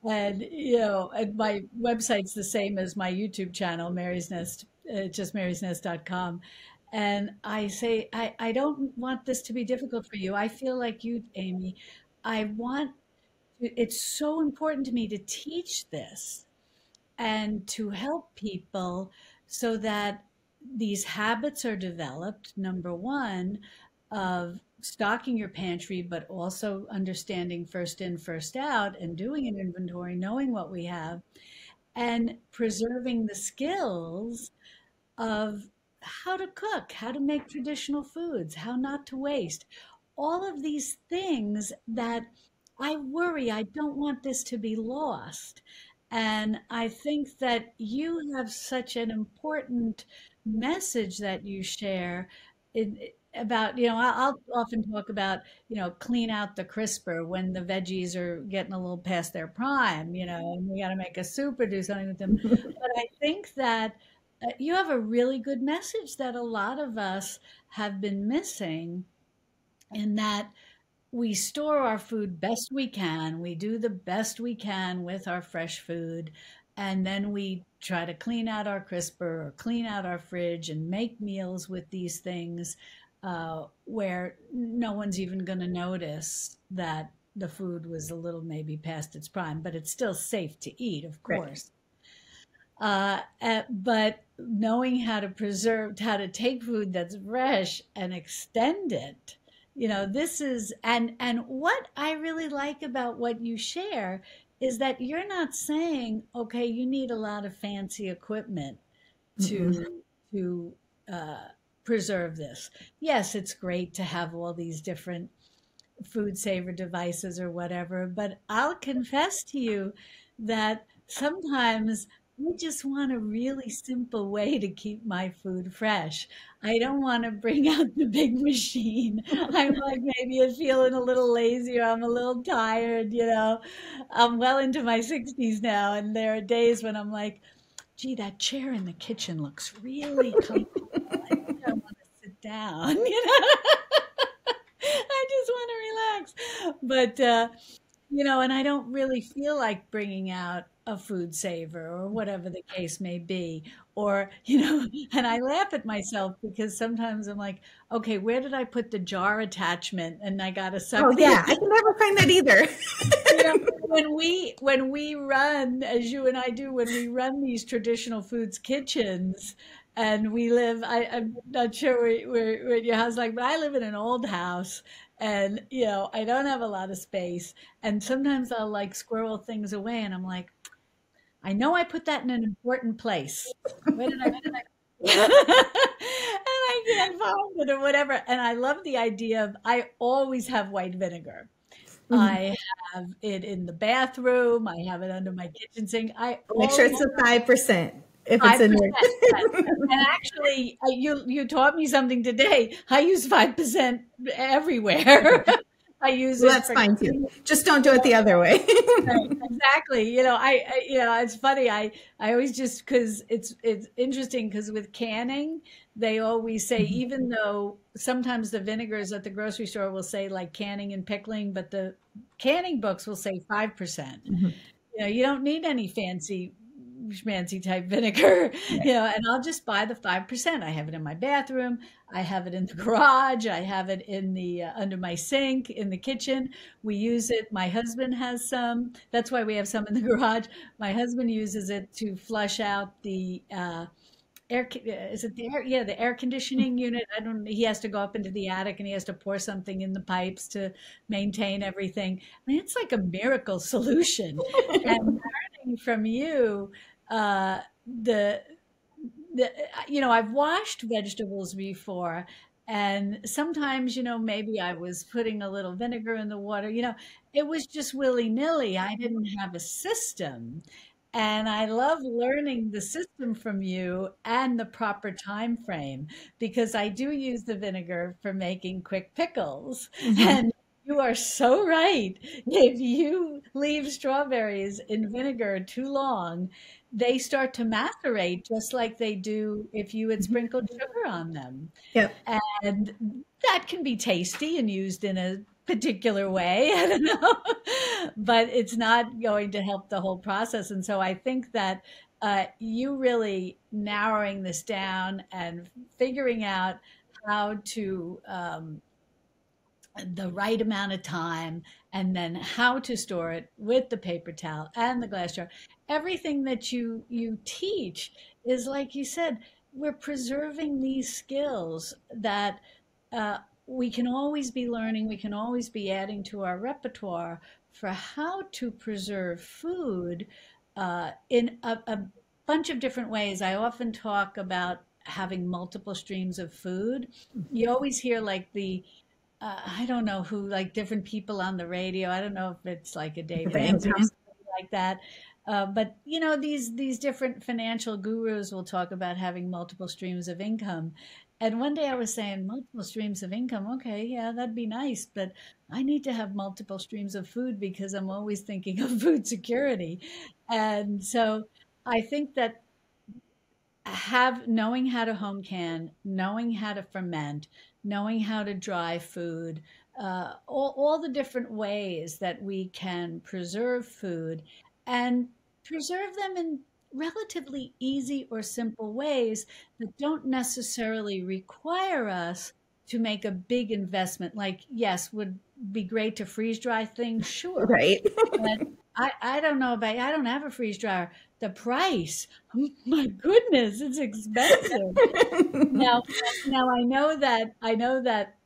And you know, and my website's the same as my YouTube channel, Mary's Nest, uh, just marysnest.com. And I say, I, I don't want this to be difficult for you. I feel like you, Amy. I want it's so important to me to teach this and to help people so that these habits are developed number one of stocking your pantry but also understanding first in first out and doing an inventory knowing what we have and preserving the skills of how to cook, how to make traditional foods, how not to waste. All of these things that I worry, I don't want this to be lost. And I think that you have such an important message that you share in, about, you know, I'll often talk about, you know, clean out the crisper when the veggies are getting a little past their prime, you know, and we got to make a soup or do something with them. but I think that uh, you have a really good message that a lot of us have been missing in that we store our food best we can. We do the best we can with our fresh food. And then we try to clean out our crisper or clean out our fridge and make meals with these things uh, where no one's even going to notice that the food was a little maybe past its prime, but it's still safe to eat, of course. Right. Uh, but knowing how to preserve, how to take food that's fresh and extend it you know this is and and what i really like about what you share is that you're not saying okay you need a lot of fancy equipment to mm-hmm. to uh, preserve this yes it's great to have all these different food saver devices or whatever but i'll confess to you that sometimes I just want a really simple way to keep my food fresh. I don't want to bring out the big machine. I'm like maybe I'm feeling a little lazy or I'm a little tired, you know. I'm well into my 60s now, and there are days when I'm like, gee, that chair in the kitchen looks really comfortable. I want to sit down, you know. I just want to relax. But, uh, you know, and I don't really feel like bringing out a food saver or whatever the case may be. Or you know and i laugh at myself because sometimes i'm like okay where did i put the jar attachment? And i gotta suck oh yeah i can never find that either. You know, when we when we run as you and i do when we run these traditional foods kitchens and we live I, am not sure where, where, where your house like but i live in an old house and you know i don't have a lot of space. And sometimes i'll like squirrel things away and i'm like I know I put that in an important place. Where did I? Where did I and I can't find it or whatever. And I love the idea of I always have white vinegar. Mm-hmm. I have it in the bathroom. I have it under my kitchen sink. I make sure it's a five percent if it's in there. and actually, you you taught me something today. I use five percent everywhere. I use well, That's fine too. Just don't do it the other way. right, exactly. You know, I, I, you know, it's funny. I, I always just because it's it's interesting because with canning, they always say mm-hmm. even though sometimes the vinegars at the grocery store will say like canning and pickling, but the canning books will say five percent. Mm-hmm. You know, you don't need any fancy schmancy type vinegar, you know, and I'll just buy the 5%. I have it in my bathroom. I have it in the garage. I have it in the, uh, under my sink, in the kitchen. We use it. My husband has some. That's why we have some in the garage. My husband uses it to flush out the, uh, air is it the air yeah the air conditioning unit i don't he has to go up into the attic and he has to pour something in the pipes to maintain everything i mean it's like a miracle solution and learning from you uh, the the you know I've washed vegetables before, and sometimes you know maybe I was putting a little vinegar in the water. You know, it was just willy nilly. I didn't have a system. And I love learning the system from you and the proper time frame because I do use the vinegar for making quick pickles. Mm-hmm. And you are so right. If you leave strawberries in vinegar too long, they start to macerate just like they do if you had mm-hmm. sprinkled sugar on them. Yep. And that can be tasty and used in a particular way. I don't know. but it's not going to help the whole process. And so I think that uh, you really narrowing this down and figuring out how to um, the right amount of time and then how to store it with the paper towel and the glass jar everything that you you teach is like you said we're preserving these skills that uh, we can always be learning we can always be adding to our repertoire for how to preserve food uh, in a, a bunch of different ways. I often talk about having multiple streams of food. You always hear like the uh, I don't know who, like different people on the radio. I don't know if it's like a Dave Ramsey like that. Uh, but you know these these different financial gurus will talk about having multiple streams of income, and one day I was saying multiple streams of income. Okay, yeah, that'd be nice, but I need to have multiple streams of food because I'm always thinking of food security, and so I think that have knowing how to home can, knowing how to ferment, knowing how to dry food, uh, all, all the different ways that we can preserve food and preserve them in relatively easy or simple ways that don't necessarily require us to make a big investment. Like, yes, would be great to freeze dry things, sure. Right. but I, I don't know about I don't have a freeze dryer. The price, oh my goodness, it's expensive. now now I know that I know that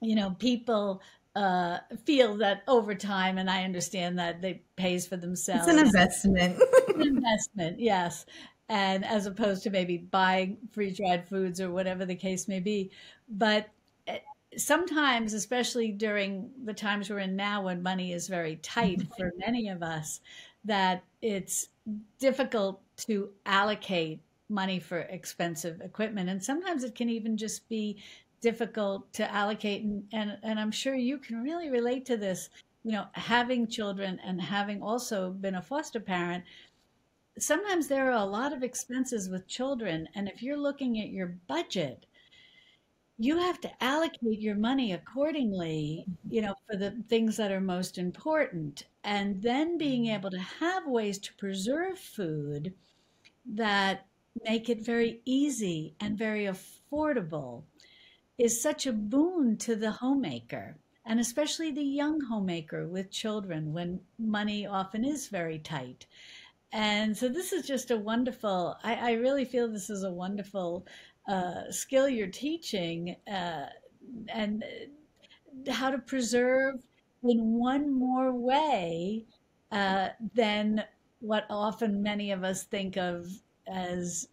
you know people uh, feel that over time, and I understand that they pays for themselves. It's an investment. an investment, yes. And as opposed to maybe buying free dried foods or whatever the case may be. But eh, sometimes, especially during the times we're in now when money is very tight mm-hmm. for many of us, that it's difficult to allocate money for expensive equipment. And sometimes it can even just be difficult to allocate. And, and and I'm sure you can really relate to this you know having children and having also been a foster parent. Sometimes there are a lot of expenses with children. And if you're looking at your budget you have to allocate your money accordingly mm-hmm. you know for the things that are most important. And then being mm-hmm. able to have ways to preserve food that make it very easy and very affordable is such a boon to the homemaker and especially the young homemaker with children when money often is very tight. And so this is just a wonderful, I, I really feel this is a wonderful uh, skill you're teaching uh, and how to preserve in one more way uh, than what often many of us think of as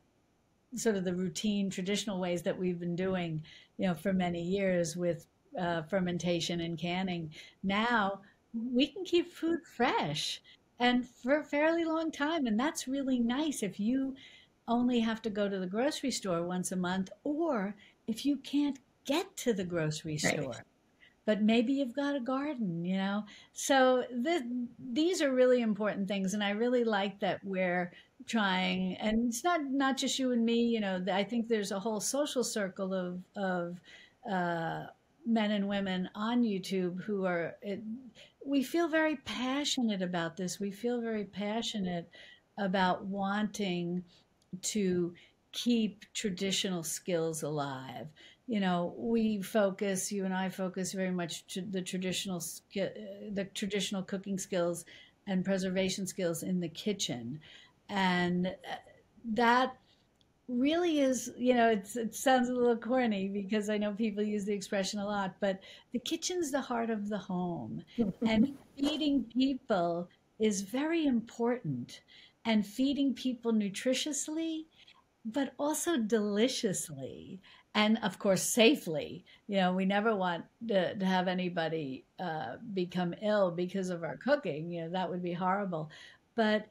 sort of the routine traditional ways that we've been doing you know, for many years with uh, fermentation and canning. Now we can keep food fresh and for a fairly long time. And that's really nice if you only have to go to the grocery store once a month or if you can't get to the grocery store. Right. But maybe you've got a garden, you know. So this, these are really important things, and I really like that we're trying and it's not not just you and me you know i think there's a whole social circle of of uh, men and women on youtube who are it, we feel very passionate about this we feel very passionate about wanting to keep traditional skills alive. You know we focus you and i focus very much to the traditional the traditional cooking skills and preservation skills in the kitchen. And uh, that really is you know it sounds a little corny because i know people use the expression a lot but the kitchen's the heart of the home. And feeding people is very important and feeding people nutritiously but also deliciously and of course safely. You know we never want to, to have anybody uh, become ill because of our cooking. You know that would be horrible. But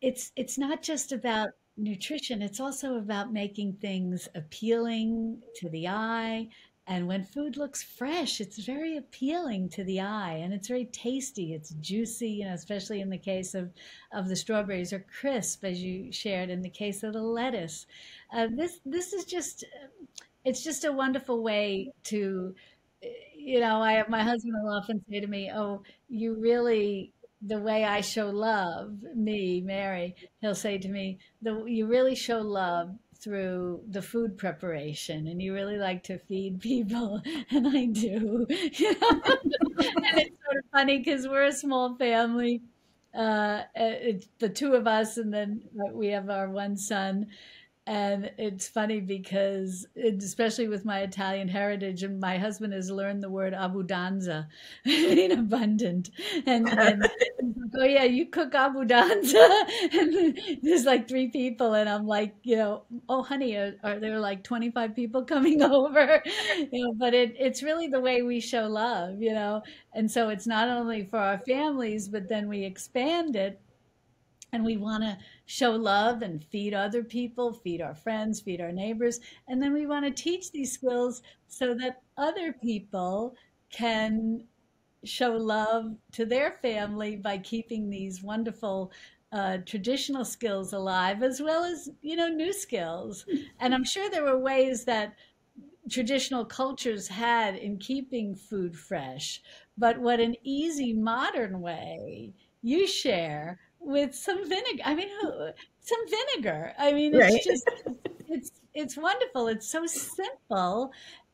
it's it's not just about nutrition. It's also about making things appealing to the eye and when food looks fresh it's very appealing to the eye and it's very tasty. It's juicy you know especially in the case of of the strawberries or crisp as you shared in the case of the lettuce. Uh, this this is just it's just a wonderful way to you know i my husband will often say to me oh you really the way I show love, me, Mary, he'll say to me, the, you really show love through the food preparation and you really like to feed people and I do. And it's sort of funny because we're a small family. Uh, the two of us and then we have our one son And it's funny because, especially with my Italian heritage, and my husband has learned the word abbondanza, meaning abundant. And, and like, oh, yeah, you cook abbondanza. and there's like three people. And I'm like, you know, oh, honey, are, are there like 25 people coming over? You know, but it, it's really the way we show love, you know. And so it's not only for our families, but then we expand it and we want to show love and feed other people, feed our friends, feed our neighbors. And then we want to teach these skills so that other people can show love to their family by keeping these wonderful uh, traditional skills alive as well as you know new skills and i'm sure there were ways that traditional cultures had in keeping food fresh but what an easy modern way you share with some vinegar. I mean, some vinegar. I mean, it's right. just it's it's wonderful. It's so simple,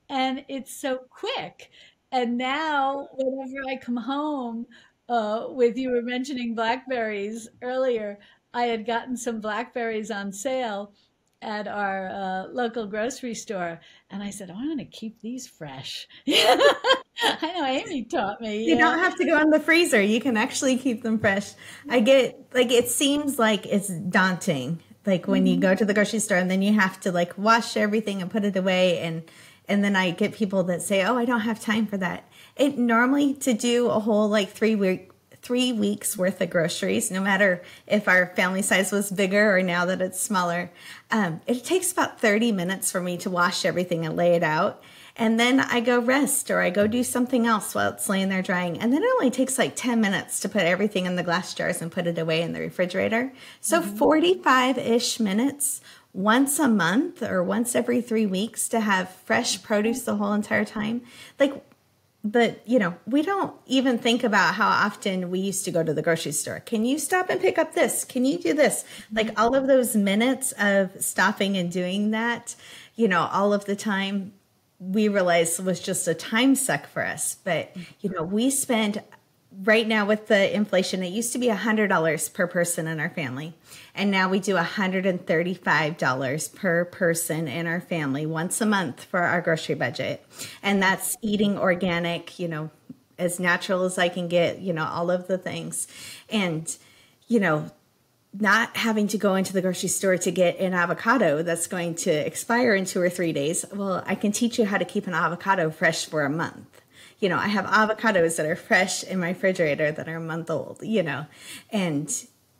and it's so quick. And now, whenever I come home, uh, with you were mentioning blackberries earlier, I had gotten some blackberries on sale at our uh, local grocery store, and I said, oh, "I'm going to keep these fresh." I know Amy taught me. You don't have to go in the freezer. You can actually keep them fresh. I get like it seems like it's daunting. Like when mm-hmm. you go to the grocery store and then you have to like wash everything and put it away and and then I get people that say, "Oh, I don't have time for that." It normally to do a whole like 3 week three weeks worth of groceries, no matter if our family size was bigger or now that it's smaller. Um, it takes about 30 minutes for me to wash everything and lay it out. And then I go rest or I go do something else while it's laying there drying. And then it only takes like 10 minutes to put everything in the glass jars and put it away in the refrigerator. So 45 mm-hmm. ish minutes once a month or once every three weeks to have fresh produce the whole entire time. Like, but you know, we don't even think about how often we used to go to the grocery store. Can you stop and pick up this? Can you do this? Like all of those minutes of stopping and doing that, you know, all of the time we realized was just a time suck for us. But, you know, we spend right now with the inflation, it used to be $100 per person in our family. And now we do $135 per person in our family once a month for our grocery budget. And that's eating organic, you know, as natural as I can get, you know, all of the things. And, you know, not having to go into the grocery store to get an avocado that's going to expire in two or three days. Well, I can teach you how to keep an avocado fresh for a month. You know, I have avocados that are fresh in my refrigerator that are a month old, you know, and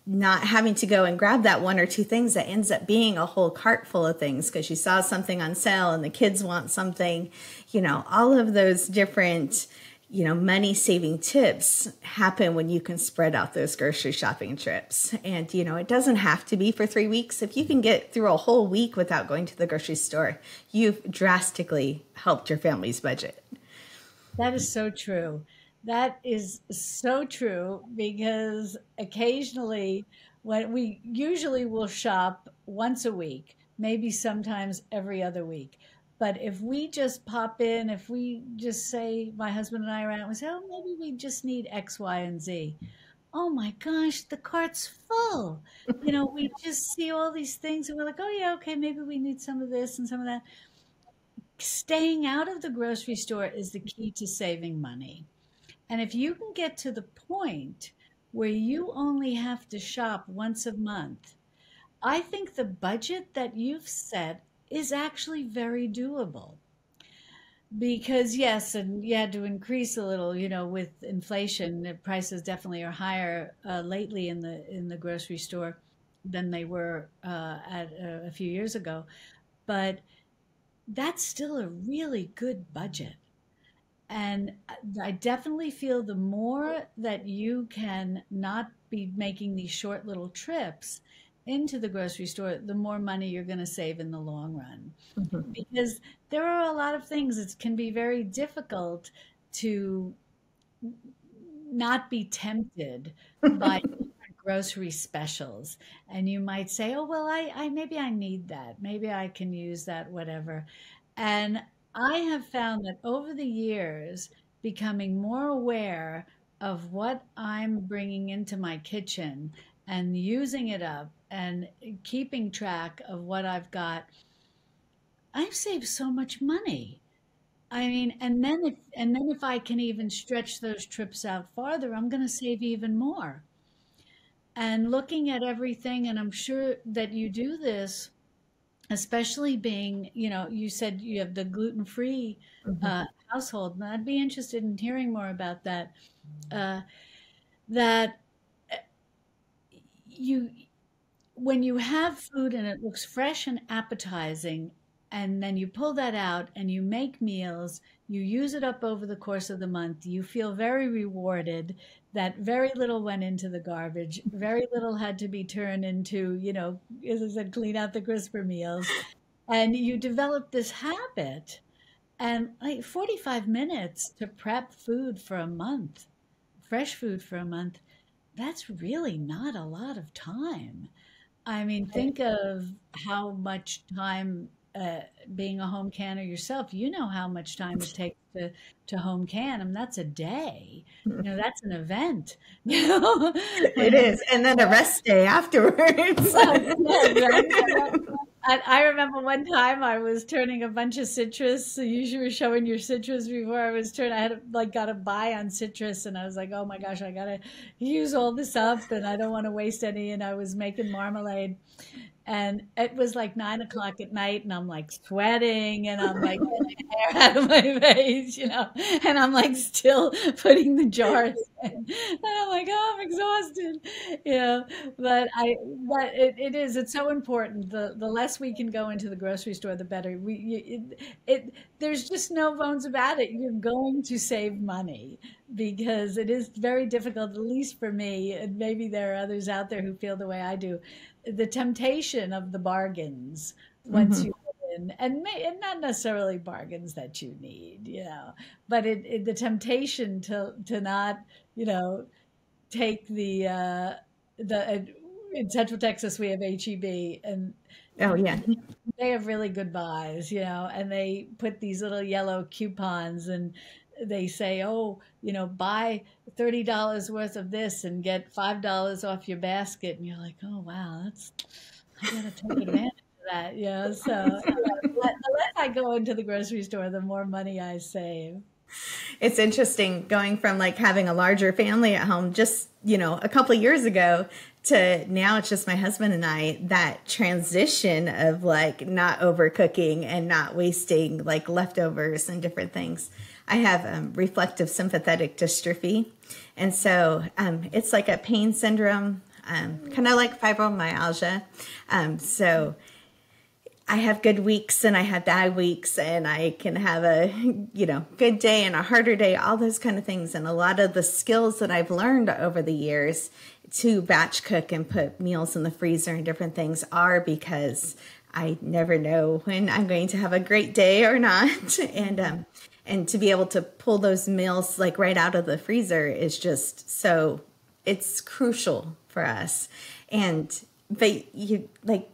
not having to go and grab that one or two things that ends up being a whole cart full of things because you saw something on sale and the kids want something, you know, all of those different you know, money saving tips happen when you can spread out those grocery shopping trips. And, you know, it doesn't have to be for three weeks. If you can get through a whole week without going to the grocery store, you've drastically helped your family's budget. That is so true. That is so true because occasionally, when we usually will shop once a week, maybe sometimes every other week. But if we just pop in, if we just say, my husband and I are out, and we say, oh, maybe we just need X, Y, and Z. Oh my gosh, the cart's full. you know, we just see all these things and we're like, oh, yeah, okay, maybe we need some of this and some of that. Staying out of the grocery store is the key to saving money. And if you can get to the point where you only have to shop once a month, I think the budget that you've set is actually very doable. Because yes and you had to increase a little you know with inflation prices definitely are higher uh, lately in the in the grocery store than they were uh, at uh, a few years ago. But that's still a really good budget. And i definitely feel the more that you can not be making these short little trips into the grocery store, the more money you're going to save in the long run. Mm-hmm. Because there are a lot of things that can be very difficult to not be tempted by grocery specials. And you might say, oh, well, I, I maybe I need that. Maybe I can use that, whatever. And I have found that over the years, becoming more aware of what I'm bringing into my kitchen and using it up and keeping track of what I've got, I've saved so much money. I mean, and then if and then if I can even stretch those trips out farther, I'm going to save even more. And looking at everything, and I'm sure that you do this, especially being, you know, you said you have the gluten free mm-hmm. uh, household, and I'd be interested in hearing more about that. Uh, that you, when you have food and it looks fresh and appetizing, and then you pull that out and you make meals you use it up over the course of the month you feel very rewarded. That very little went into the garbage. Very little had to be turned into you know as i said clean out the crisper meals. And you develop this habit and like 45 minutes to prep food for a month fresh food for a month that's really not a lot of time i mean think of how much time uh, being a home canner yourself, you know how much time it takes to, to home can. I mean, that's a day. You know, that's an event. You know, it is, and then a rest day afterwards. I, I remember one time I was turning a bunch of citrus. So were showing your citrus before I was turning. I had like got a buy on citrus, and I was like, "Oh my gosh, I gotta use all this up, and I don't want to waste any." And I was making marmalade, and it was like nine o'clock at night and i'm like sweating and i'm like getting hair out of my face you know and i'm like still putting the jars in. And i'm like oh i'm exhausted you know but i but it, it is it's so important. The the less we can go into the grocery store the better. We it, it there's just no bones about it. You're going to save money because it is very difficult at least for me and maybe there are others out there who feel the way i do the temptation of the bargains once mm-hmm. you in, and, may, and not necessarily bargains that you need, you know, but it, it, the temptation to to not, you know, take the uh, the uh, in Central Texas we have HEB and oh yeah they have really good buys, you know, and they put these little yellow coupons and they say, oh, you know, buy thirty dollars worth of this and get five dollars off your basket, and you're like, oh wow, that's I gotta take advantage of that, know. So uh, yeah, the less I go into the grocery store, the more money I save. It's interesting going from like having a larger family at home just, you know, a couple years ago to now it's just my husband and I that transition of like not overcooking and not wasting like leftovers and different things I have um, reflex sympathetic dystrophy. And so um, it's like a pain syndrome, um, kind of like fibromyalgia. Um, so I have good weeks and I have bad weeks, and I can have a you know good day and a harder day, all those kind of things. And a lot of the skills that I've learned over the years to batch cook and put meals in the freezer and different things are because I never know when I'm going to have a great day or not. and um, and to be able to pull those meals like right out of the freezer is just so it's crucial for us. And but you like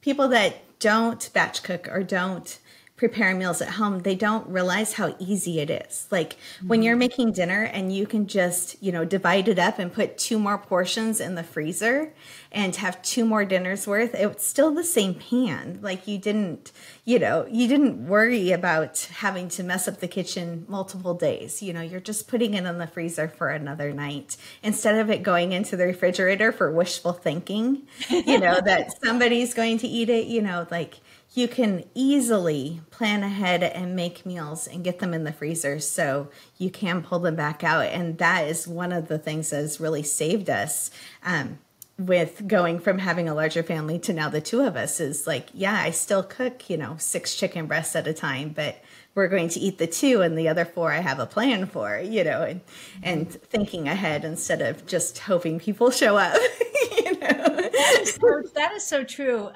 people that don't batch cook or don't prepare meals at home, they don't realize how easy it is. Like mm-hmm. when you're making dinner and you can just, you know, divide it up and put two more portions in the freezer and have two more dinners worth, it's still the same pan. Like you didn't, you know, you didn't worry about having to mess up the kitchen multiple days. You know, you're just putting it in the freezer for another night instead of it going into the refrigerator for wishful thinking, you know, that somebody's going to eat it, you know, like you can easily plan ahead and make meals and get them in the freezer so you can pull them back out. And that is one of the things that has really saved us. Um, with going from having a larger family to now the two of us is like, yeah, I still cook, you know, six chicken breasts at a time, but we're going to eat the two and the other four I have a plan for, you know, and, and thinking ahead instead of just hoping people show up, you know. That is so, that is so true.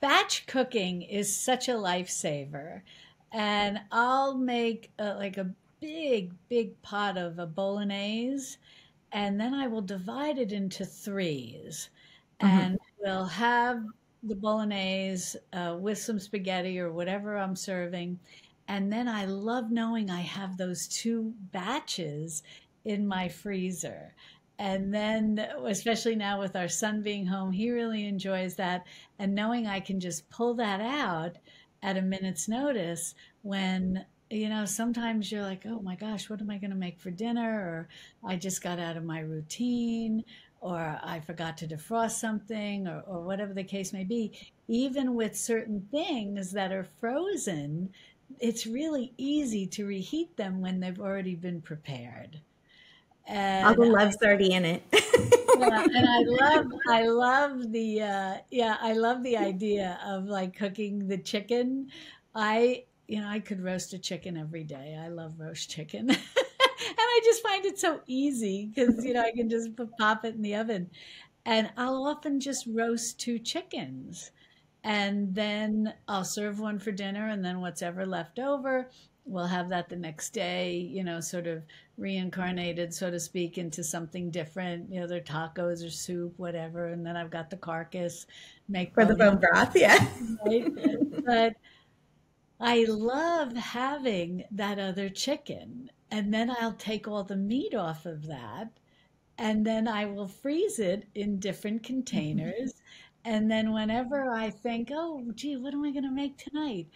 Batch cooking is such a lifesaver. And I'll make a, like a big, big pot of a bolognese, and then I will divide it into 3s mm-hmm. and we'll have the bolognese uh, with some spaghetti or whatever I'm serving. And then I love knowing I have those two batches in my freezer and then, especially now with our son being home, he really enjoys that. And knowing I can just pull that out at a minute's notice when you know, sometimes you're like, oh my gosh, what am I going to make for dinner? Or I just got out of my routine, or I forgot to defrost something, or, or whatever the case may be. Even with certain things that are frozen, it's really easy to reheat them when they've already been prepared. And the love's I, already in it. yeah, and I love, I love the, uh, yeah, I love the idea of like cooking the chicken. I, you know, I could roast a chicken every day. I love roast chicken. and I just find it so easy because, you know, I can just pop it in the oven. And I'll often just roast two chickens. And then I'll serve one for dinner. And then what's ever left over, we'll have that the next day, you know, sort of reincarnated, so to speak, into something different, you know, their tacos or soup, whatever. And then I've got the carcass, make for the bone broth, yeah. Right? but I love having that other chicken. And then I'll take all the meat off of that. And then I will freeze it in different containers. and then whenever I think, oh, gee, what am I going to make tonight?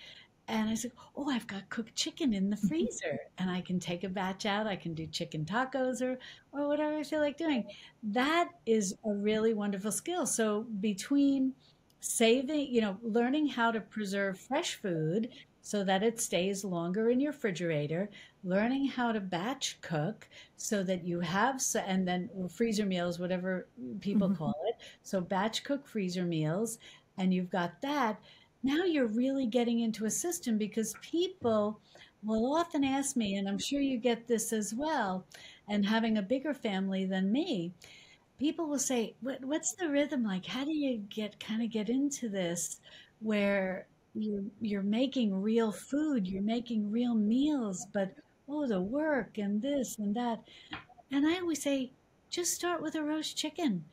And I said, oh, I've got cooked chicken in the freezer. And I can take a batch out. I can do chicken tacos or, or whatever I feel like doing. That is a really wonderful skill. So between saving, you know, learning how to preserve fresh food so that it stays longer in your refrigerator, learning how to batch cook so that you have, and then freezer meals, whatever people call it. So batch cook freezer meals, and you've got that. Now you're really getting into a system because people will often ask me, and I'm sure you get this as well, and having a bigger family than me, people will say, what, "What's the rhythm like? How do you get kind of get into this where you're you're making real food, you're making real meals, but oh, the work and this and that. And I always say, just start with a roast chicken.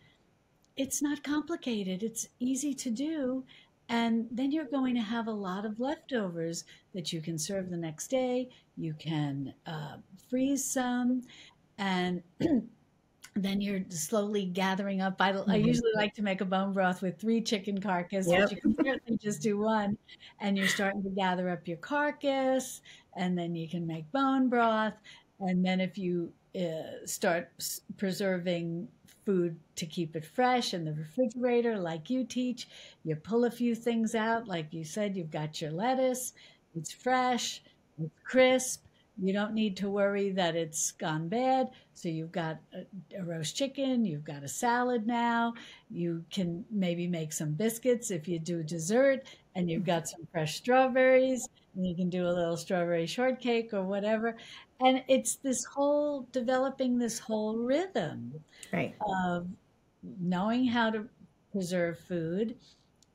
It's not complicated. It's easy to do. And then you're going to have a lot of leftovers that you can serve the next day. You can uh, freeze some. And then you're slowly gathering up. I, mm-hmm. I, usually like to make a bone broth with three chicken carcasses. Yep. You can certainly just do one, and you're starting to gather up your carcass, and then you can make bone broth. And then if you uh, start preserving food to keep it fresh in the refrigerator, like you teach, you pull a few things out. Like you said, you've got your lettuce, it's fresh, it's crisp you don't need to worry that it's gone bad. So you've got a, a, roast chicken, you've got a salad now. You can maybe make some biscuits if you do dessert, and you've got some fresh strawberries, and you can do a little strawberry shortcake or whatever. And it's this whole developing this whole rhythm right. of knowing how to preserve food.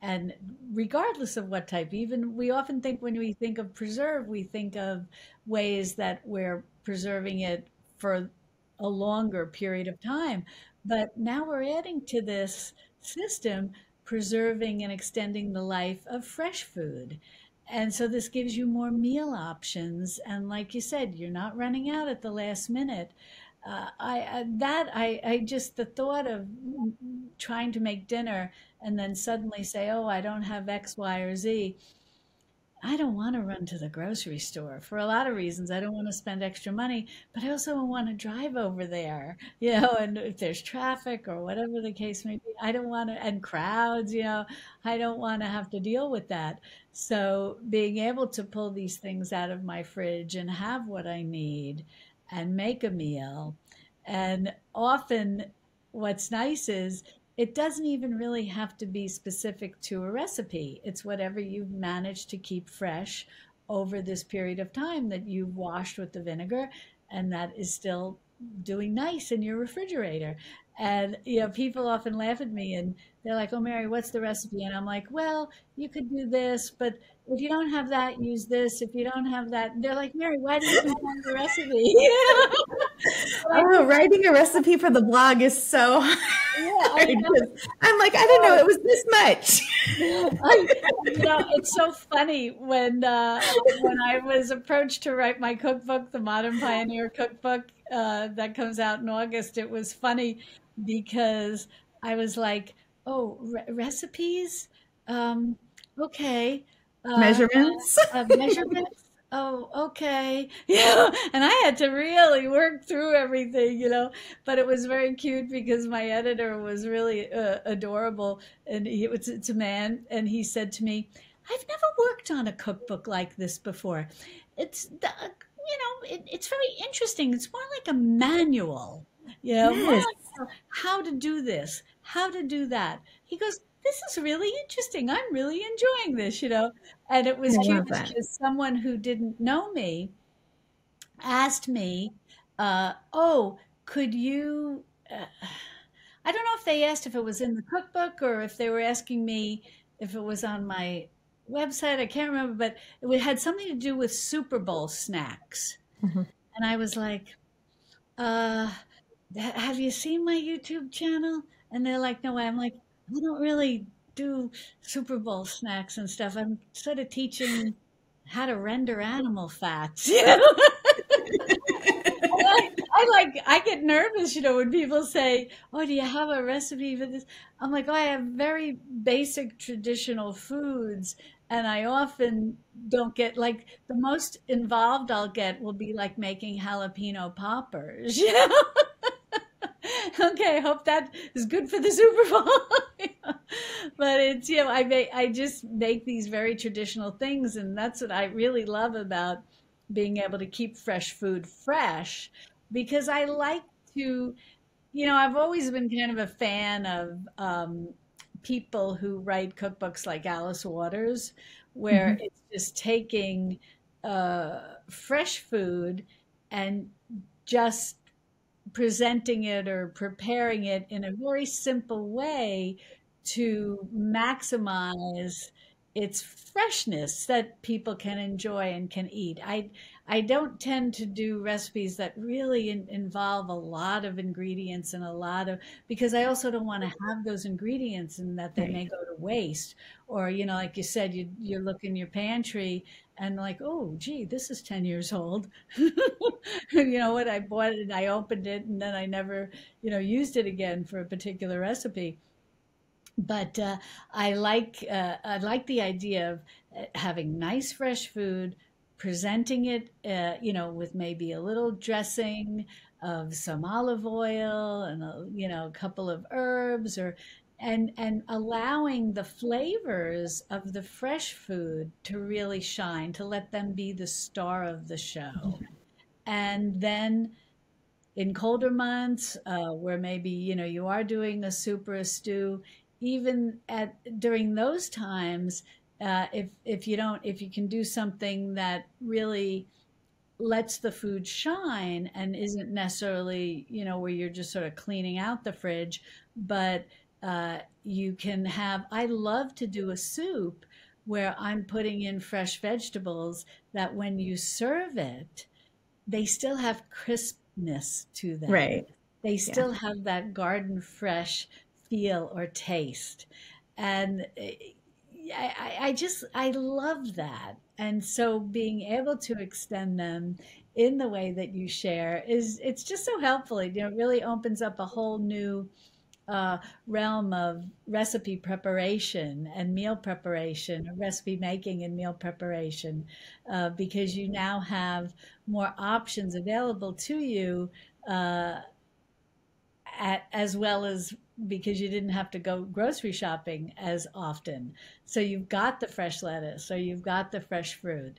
And regardless of what type even we often think when we think of preserve we think of ways that we're preserving it for a longer period of time. But now we're adding to this system preserving and extending the life of fresh food and so this gives you more meal options and like you said you're not running out at the last minute uh, I uh, that I, I just the thought of trying to make dinner and then suddenly say, oh, I don't have X, Y, or Z. I don't want to run to the grocery store for a lot of reasons. I don't want to spend extra money, but I also don't want to drive over there, you know, and if there's traffic or whatever the case may be, I don't want to, and crowds, you know, I don't want to have to deal with that. So being able to pull these things out of my fridge and have what I need and make a meal. And often what's nice is it doesn't even really have to be specific to a recipe. It's whatever you've managed to keep fresh over this period of time that you've washed with the vinegar and that is still doing nice in your refrigerator. And you know, people often laugh at me and they're like, "Oh, Mary, what's the recipe?" And I'm like, "Well, you could do this, but if you don't have that, use this. If you don't have that, they're like, Mary, why didn't you have the recipe? oh, writing a recipe for the blog is so yeah. I'm like, I didn't know it was this much. I, you know, it's so funny when uh, when I was approached to write my cookbook, the Modern Pioneer Cookbook, uh, that comes out in August. It was funny because I was like, "Oh, re- recipes, um, okay, measurements, uh, measurements." oh, okay. Yeah. And I had to really work through everything, you know. But it was very cute because my editor was really uh, adorable. And he was, it's a man. And he said to me, I've never worked on a cookbook like this before. It's, the, you know, it, it's very interesting. It's more like a manual, you know, yes. like how to do this, how to do that. He goes, this is really interesting. I'm really enjoying this, you know. And it was I cute because someone who didn't know me asked me, uh, "Oh, could you?" Uh, I don't know if they asked if it was in the cookbook or if they were asking me if it was on my website. I can't remember, but it had something to do with Super Bowl snacks. Mm-hmm. And I was like, uh, "Have you seen my YouTube channel?" And they're like, "No way." I'm like, I don't really do Super Bowl snacks and stuff. I'm sort of teaching how to render animal fats. You know? I, I, like I get nervous, you know, when people say, "Oh, do you have a recipe for this?" I'm like, "Oh, I have very basic traditional foods." And I often don't get like the most involved I'll get will be like making jalapeno poppers, you know? okay, I hope that is good for the Super Bowl. but it's you know, I make I just make these very traditional things, and that's what I really love about being able to keep fresh food fresh, because I like to, you know, I've always been kind of a fan of um, people who write cookbooks like Alice Waters, where mm-hmm. it's just taking uh, fresh food and just presenting it or preparing it in a very simple way to maximize its freshness that people can enjoy and can eat. I I don't tend to do recipes that really in, involve a lot of ingredients and a lot of because I also don't want to have those ingredients and that they right. may go to waste. Or you know, like you said, you you look in your pantry and like, oh, gee, this is 10 years old. you know what? I bought it and I opened it and then I never, you know, used it again for a particular recipe. But uh, I like uh, I like the idea of uh, having nice fresh food, presenting it, uh, you know, with maybe a little dressing of some olive oil and a, you know a couple of herbs or and and allowing the flavors of the fresh food to really shine to let them be the star of the show. And then in colder months uh, where maybe you know you are doing a soup or a stew even at during those times uh, if if you don't if you can do something that really lets the food shine and isn't necessarily you know where you're just sort of cleaning out the fridge but uh, you can have, I love to do a soup where I'm putting in fresh vegetables that when you serve it, they still have crispness to them. Right. They still yeah. have that garden fresh feel or taste. And eh, I, I just, I love that. And so being able to extend them in the way that you share is, it's just so helpful. It you know, really opens up a whole new uh, realm of recipe preparation and meal preparation, recipe making and meal preparation, uh, because you now have more options available to you, uh, at, as well as because you didn't have to go grocery shopping as often. So you've got the fresh lettuce, or you've got the fresh fruit,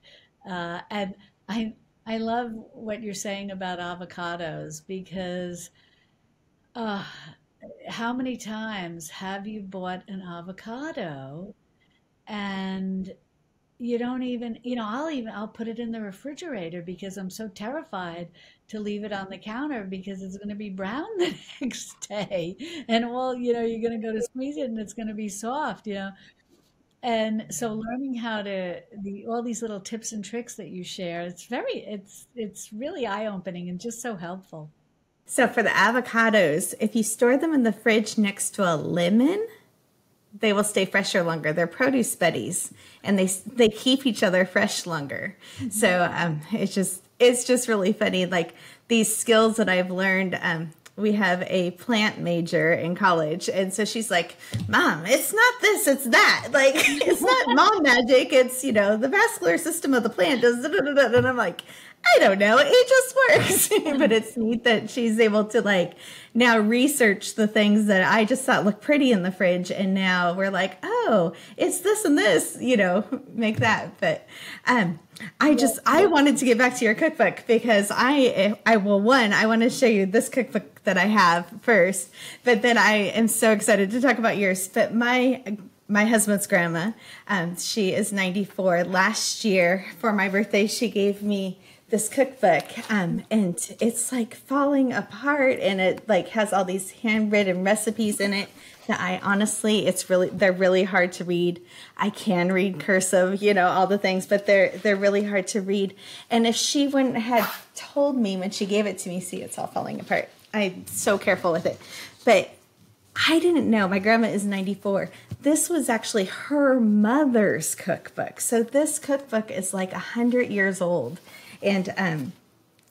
uh, and I I love what you're saying about avocados because. Uh, how many times have you bought an avocado and you don't even you know i'll even i'll put it in the refrigerator because i'm so terrified to leave it on the counter because it's going to be brown the next day. And well you know you're going to go to squeeze it and it's going to be soft you know? And so learning how to the all these little tips and tricks that you share it's very it's it's really eye-opening and just so helpful so for the avocados, if you store them in the fridge next to a lemon, they will stay fresher longer. They're produce buddies, and they they keep each other fresh longer. Mm-hmm. So um, it's just it's just really funny. Like these skills that I've learned. Um, we have a plant major in college, and so she's like, "Mom, it's not this, it's that. Like it's not mom magic. It's you know the vascular system of the plant does." And I'm like, I don't know. It just works. but it's neat that she's able to like now research the things that I just thought look pretty in the fridge. And now we're like, oh, it's this and this, you know, make that. But um, I just, I wanted to get back to your cookbook because I, I will, one, I want to show you this cookbook that I have first, but then I am so excited to talk about yours. But my, my husband's grandma, um, she is 94. Last year for my birthday, she gave me this cookbook um, and it's like falling apart and it like has all these handwritten recipes in it that I honestly it's really they're really hard to read. I can read cursive, you know, all the things, but they're they're really hard to read. And if she wouldn't have told me when she gave it to me, see it's all falling apart. I'm so careful with it. But I didn't know. My grandma is 94. This was actually her mother's cookbook. So this cookbook is like 100 years old and um,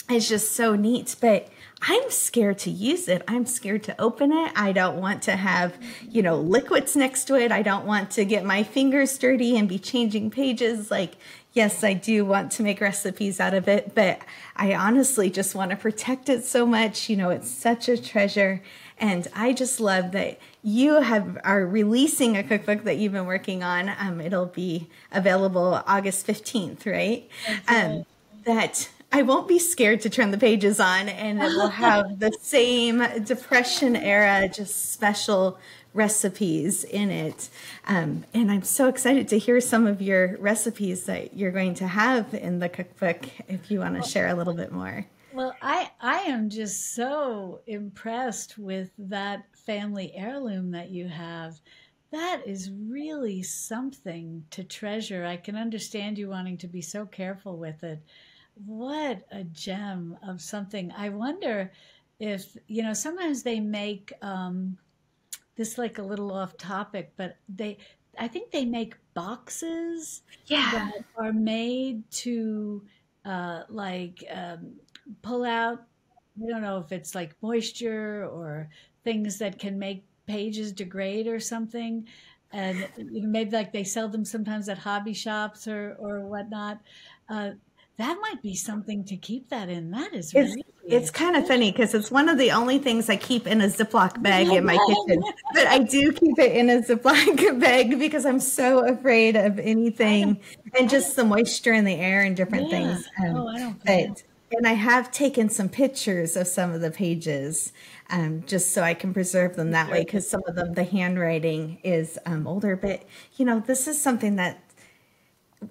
it's just so neat. But I'm scared to use it. I'm scared to open it. I don't want to have, you know, liquids next to it. I don't want to get my fingers dirty and be changing pages. Like, yes, I do want to make recipes out of it, but I honestly just want to protect it so much. You know, it's such a treasure. And I just love that you have are releasing a cookbook that you've been working on. Um, it'll be available August 15th, right? That I won't be scared to turn the pages on and it will have the same depression era, just special recipes in it. Um, and I'm so excited to hear some of your recipes that you're going to have in the cookbook if you want to share a little bit more. Well, I, I am just so impressed with that family heirloom that you have. That is really something to treasure. I can understand you wanting to be so careful with it what a gem of something. I wonder if, you know, sometimes they make um, this like a little off topic, but they, I think they make boxes yeah. that are made to uh, like um, pull out, I don't know if it's like moisture or things that can make pages degrade or something. And maybe like they sell them sometimes at hobby shops or, or whatnot. Uh, that might be something to keep that in. That is it's, really it's kind of funny because it's one of the only things I keep in a Ziploc bag in my kitchen. But I do keep it in a Ziploc bag because I'm so afraid of anything and just the moisture in the air and different yeah. things. Um, oh, I don't but, and I have taken some pictures of some of the pages um, just so I can preserve them that way because some of them, the handwriting is um, older. But, you know, this is something that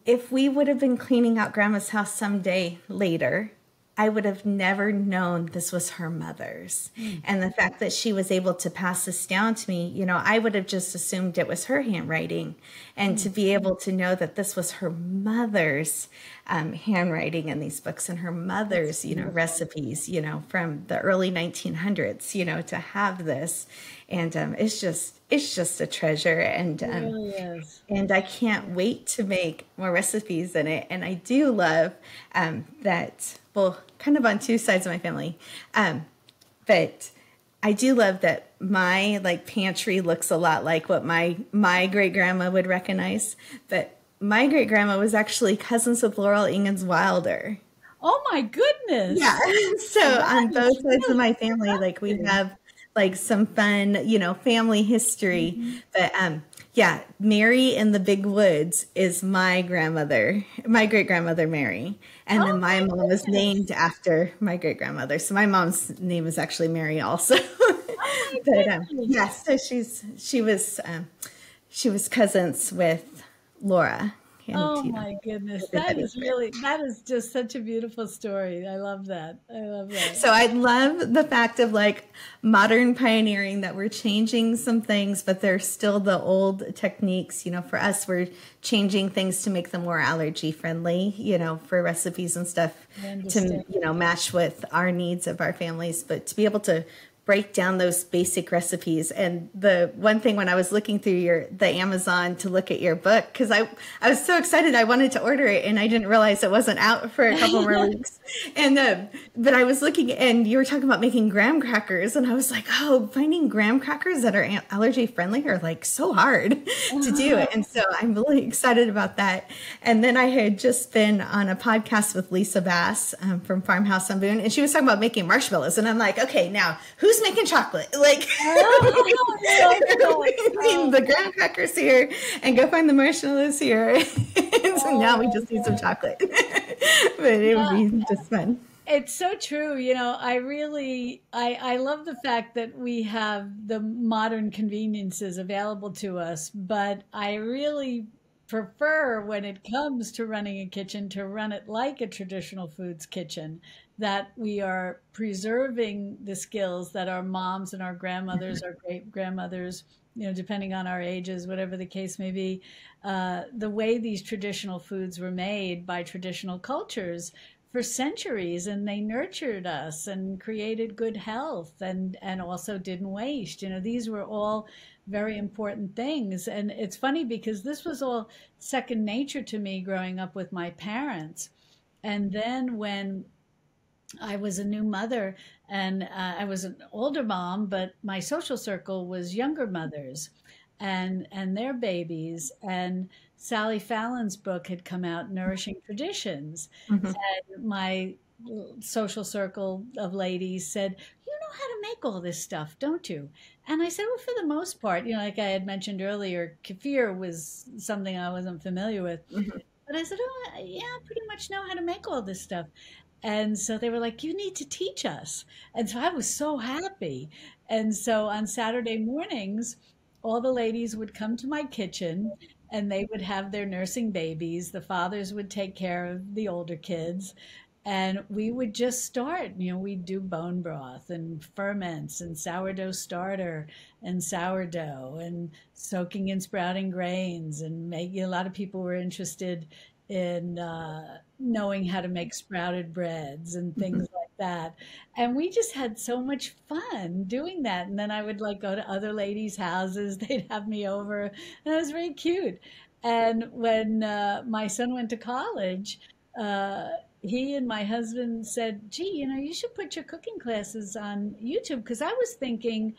if we would have been cleaning out grandma's house someday later, I would have never known this was her mother's. Mm. And the fact that she was able to pass this down to me, you know, I would have just assumed it was her handwriting. And mm. to be able to know that this was her mother's um, handwriting in these books and her mother's, you know, recipes, you know, from the early 1900s, you know, to have this. And um, it's just, it's just a treasure. And, um, really and I can't wait to make more recipes in it. And I do love um, that well, kind of on two sides of my family. Um, but I do love that my like pantry looks a lot like what my my great grandma would recognize. But my great grandma was actually cousins with Laura Ingalls Wilder. Oh my goodness! Yeah. so that on both sides of my family, like we have like some fun, you know, family history. Mm-hmm. But um, yeah, Mary in the Big Woods is my grandmother, my great grandmother Mary, and oh then my, my mom was named after my great grandmother. So my mom's name is actually Mary also. Oh but um, yes, yeah, so she's she was um, she was cousins with Laura oh my goodness, that is really that is just such a beautiful story. I love that. I love that. So I love the fact of like modern pioneering that we're changing some things, but they're still the old techniques. You know, for us, we're changing things to make them more allergy friendly. You know, for recipes and stuff to you know match with our needs of our families, but to be able to break down those basic recipes. And the one thing when I was looking through your the Amazon to look at your book, because I I was so excited I wanted to order it and I didn't realize it wasn't out for a couple more weeks. And uh, but I was looking and you were talking about making graham crackers and I was like, oh, finding graham crackers that are allergy friendly are like so hard to do it. And so I'm really excited about that. And then I had just been on a podcast with Lisa Bass um, from Farmhouse on Boone, and she was talking about making marshmallows. And I'm like, okay, now who's making chocolate? Like, oh, the graham crackers here and go find the marshmallows here. so now we just need some oh. chocolate. but it would be just fun. It's so true. You know, I really I I love the fact that we have the modern conveniences available to us, but I really prefer when it comes to running a kitchen to run it like a traditional foods kitchen that we are preserving the skills that our moms and our grandmothers our great grandmothers you know depending on our ages whatever the case may be uh, the way these traditional foods were made by traditional cultures for centuries and they nurtured us and created good health and and also didn't waste you know these were all very important things. And it's funny because this was all second nature to me growing up with my parents. And then when I was a new mother and uh, I was an older mom, but my social circle was younger mothers and and their babies and Sally Fallon's book had come out Nourishing Traditions mm-hmm. and my social circle of ladies said you know how to make all this stuff don't you and I said, well, for the most part, you know, like I had mentioned earlier, kefir was something I wasn't familiar with. Mm-hmm. But I said, oh, yeah, I pretty much know how to make all this stuff. And so they were like, you need to teach us. And so I was so happy. And so on Saturday mornings, all the ladies would come to my kitchen and they would have their nursing babies. The fathers would take care of the older kids and we would just start you know we'd do bone broth and ferments and sourdough starter and sourdough and soaking in sprouting grains and making a lot of people were interested in uh, knowing how to make sprouted breads and mm-hmm. things like that and we just had so much fun doing that and then i would like go to other ladies houses they'd have me over and it was very cute and when uh, my son went to college uh, he and my husband said, gee, you know, you should put your cooking classes on YouTube. Because I was thinking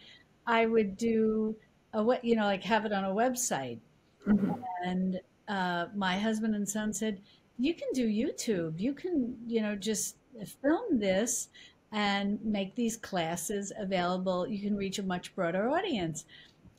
I would do a, what, you know, like have it on a website. Mm-hmm. And uh, my husband and son said, you can do YouTube. You can, you know, just film this and make these classes available. You can reach a much broader audience.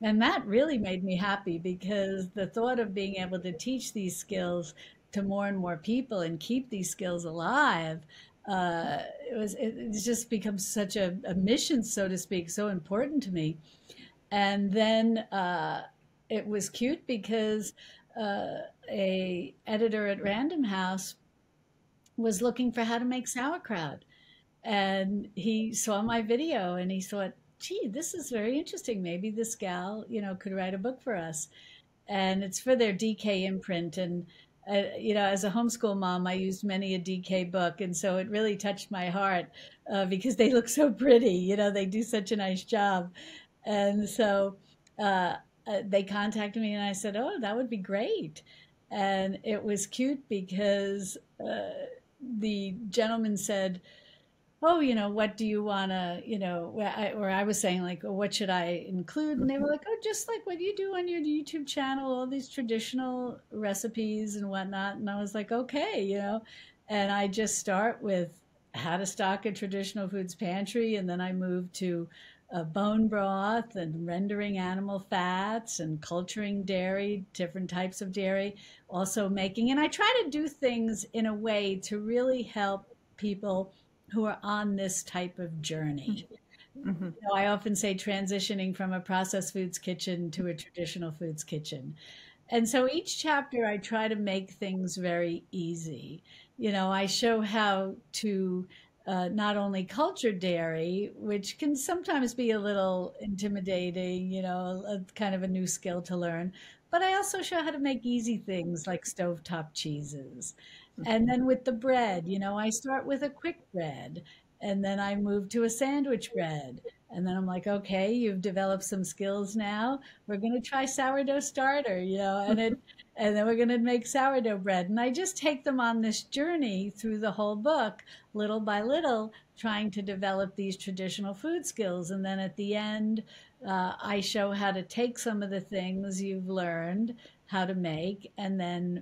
And that really made me happy because the thought of being able to teach these skills to more and more people and keep these skills alive uh, it was it, it's just become such a, a, mission so to speak so important to me and then uh, it was cute because uh, a editor at random house was looking for how to make sauerkraut. And he saw my video and he thought gee this is very interesting. Maybe this gal you know could write a book for us. And it's for their dk imprint. And uh, you know, as a homeschool mom, I used many a DK book, and so it really touched my heart uh, because they look so pretty. You know, they do such a nice job, and so uh, uh, they contacted me, and I said, "Oh, that would be great," and it was cute because uh, the gentleman said oh, you know, what do you want to, you know, where I, I was saying like, oh, what should I include? And they were like, oh, just like what you do on your YouTube channel, all these traditional recipes and whatnot. And I was like, okay, you know, and I just start with how to stock a traditional foods pantry. And then I move to uh, bone broth and rendering animal fats and culturing dairy, different types of dairy, also making, and I try to do things in a way to really help people who are on this type of journey. Mm-hmm. You know, I often say transitioning from a processed foods kitchen to a traditional foods kitchen. And so each chapter, I try to make things very easy. You know, I show how to uh, not only cultured dairy, which can sometimes be a little intimidating, you know, a, kind of a new skill to learn, but I also show how to make easy things like stovetop cheeses and then with the bread, you know, I start with a quick bread and then I move to a sandwich bread. And then I'm like, okay, you've developed some skills now. We're going to try sourdough starter, you know, and it, and then we're going to make sourdough bread. And I just take them on this journey through the whole book, little by little, trying to develop these traditional food skills. And then at the end, uh, I show how to take some of the things you've learned how to make and then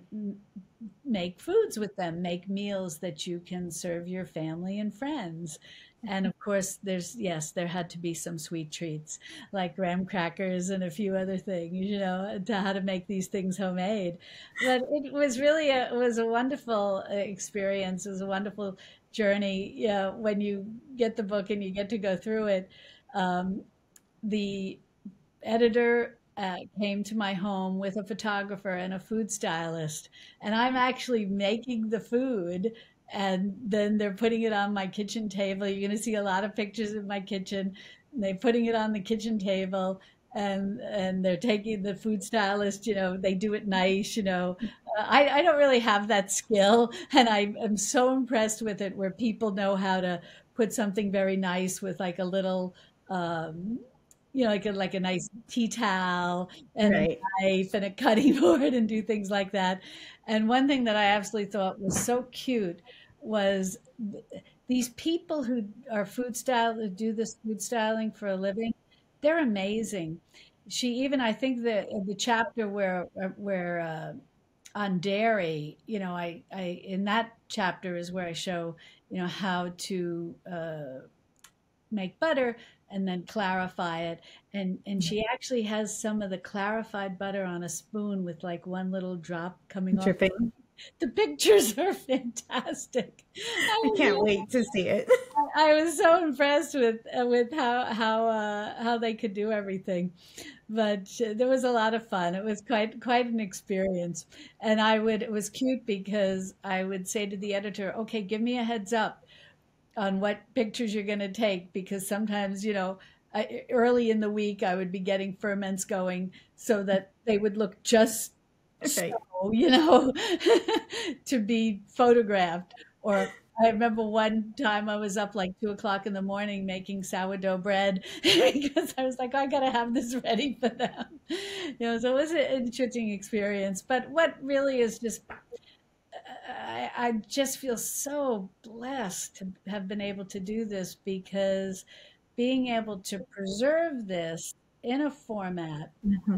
make foods with them, make meals that you can serve your family and friends. And of course, there's, yes, there had to be some sweet treats like graham crackers and a few other things, you know, to how to make these things homemade. But it was really a, it was a wonderful uh, experience. It was a wonderful journey. yeah when you get the book and you get to go through it. Um, the editor uh, came to my home with a photographer and a food stylist, and I'm actually making the food. And then they're putting it on my kitchen table. You're going to see a lot of pictures of my kitchen. They're putting it on the kitchen table, and and they're taking the food stylist. You know, they do it nice. You know, I I don't really have that skill, and I am so impressed with it. Where people know how to put something very nice with like a little um, you know, like a, like a nice tea towel and right. a knife and a cutting board and do things like that. And one thing that I absolutely thought was so cute was these people who are food style who do this food styling for a living. They're amazing. She even I think that the chapter where where uh, on dairy, you know, I I in that chapter is where I show you know how to uh, make butter and then clarify it. And and she actually has some of the clarified butter on a spoon with like one little drop coming off the pictures are fantastic. I, I can't really, wait to see it. I was so impressed with uh, with how how uh, how they could do everything. But uh, there was a lot of fun. It was quite quite an experience. And i would it was cute because i would say to the editor okay give me a heads up on what pictures you're going to take because sometimes you know I, early in the week I would be getting ferments going so that they would look just okay. so, you know to be photographed or I remember one time I was up like two o'clock in the morning making sourdough bread because I was like, I got to have this ready for them. You know, so it was an interesting experience. But what really is just I, I just feel so blessed to have been able to do this because being able to preserve this in a format mm-hmm.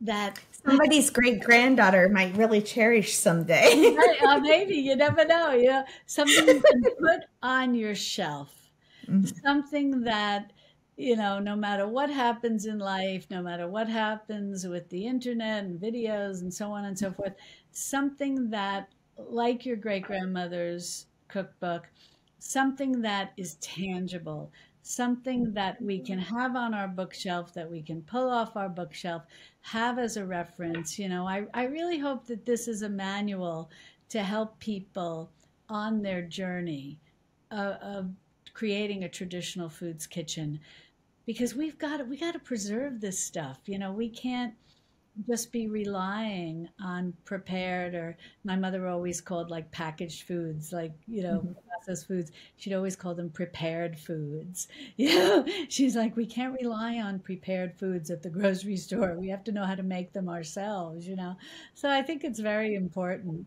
that somebody's great granddaughter might really cherish someday. uh, maybe you never know. You know, something you can put on your shelf, mm-hmm. something that you know, no matter what happens in life, no matter what happens with the internet and videos and so on and so forth, something that, like your great grandmother's cookbook, something that is tangible, something that we can have on our bookshelf, that we can pull off our bookshelf, have as a reference. You know, I, I really hope that this is a manual to help people on their journey of, of creating a traditional foods kitchen because we've got we got to preserve this stuff. You know, we can't just be relying on prepared or my mother always called like packaged foods like you know mm-hmm. processed foods. She'd always call them prepared foods. You know she's like we can't rely on prepared foods at the grocery store. We have to know how to make them ourselves you know? So i think it's very important.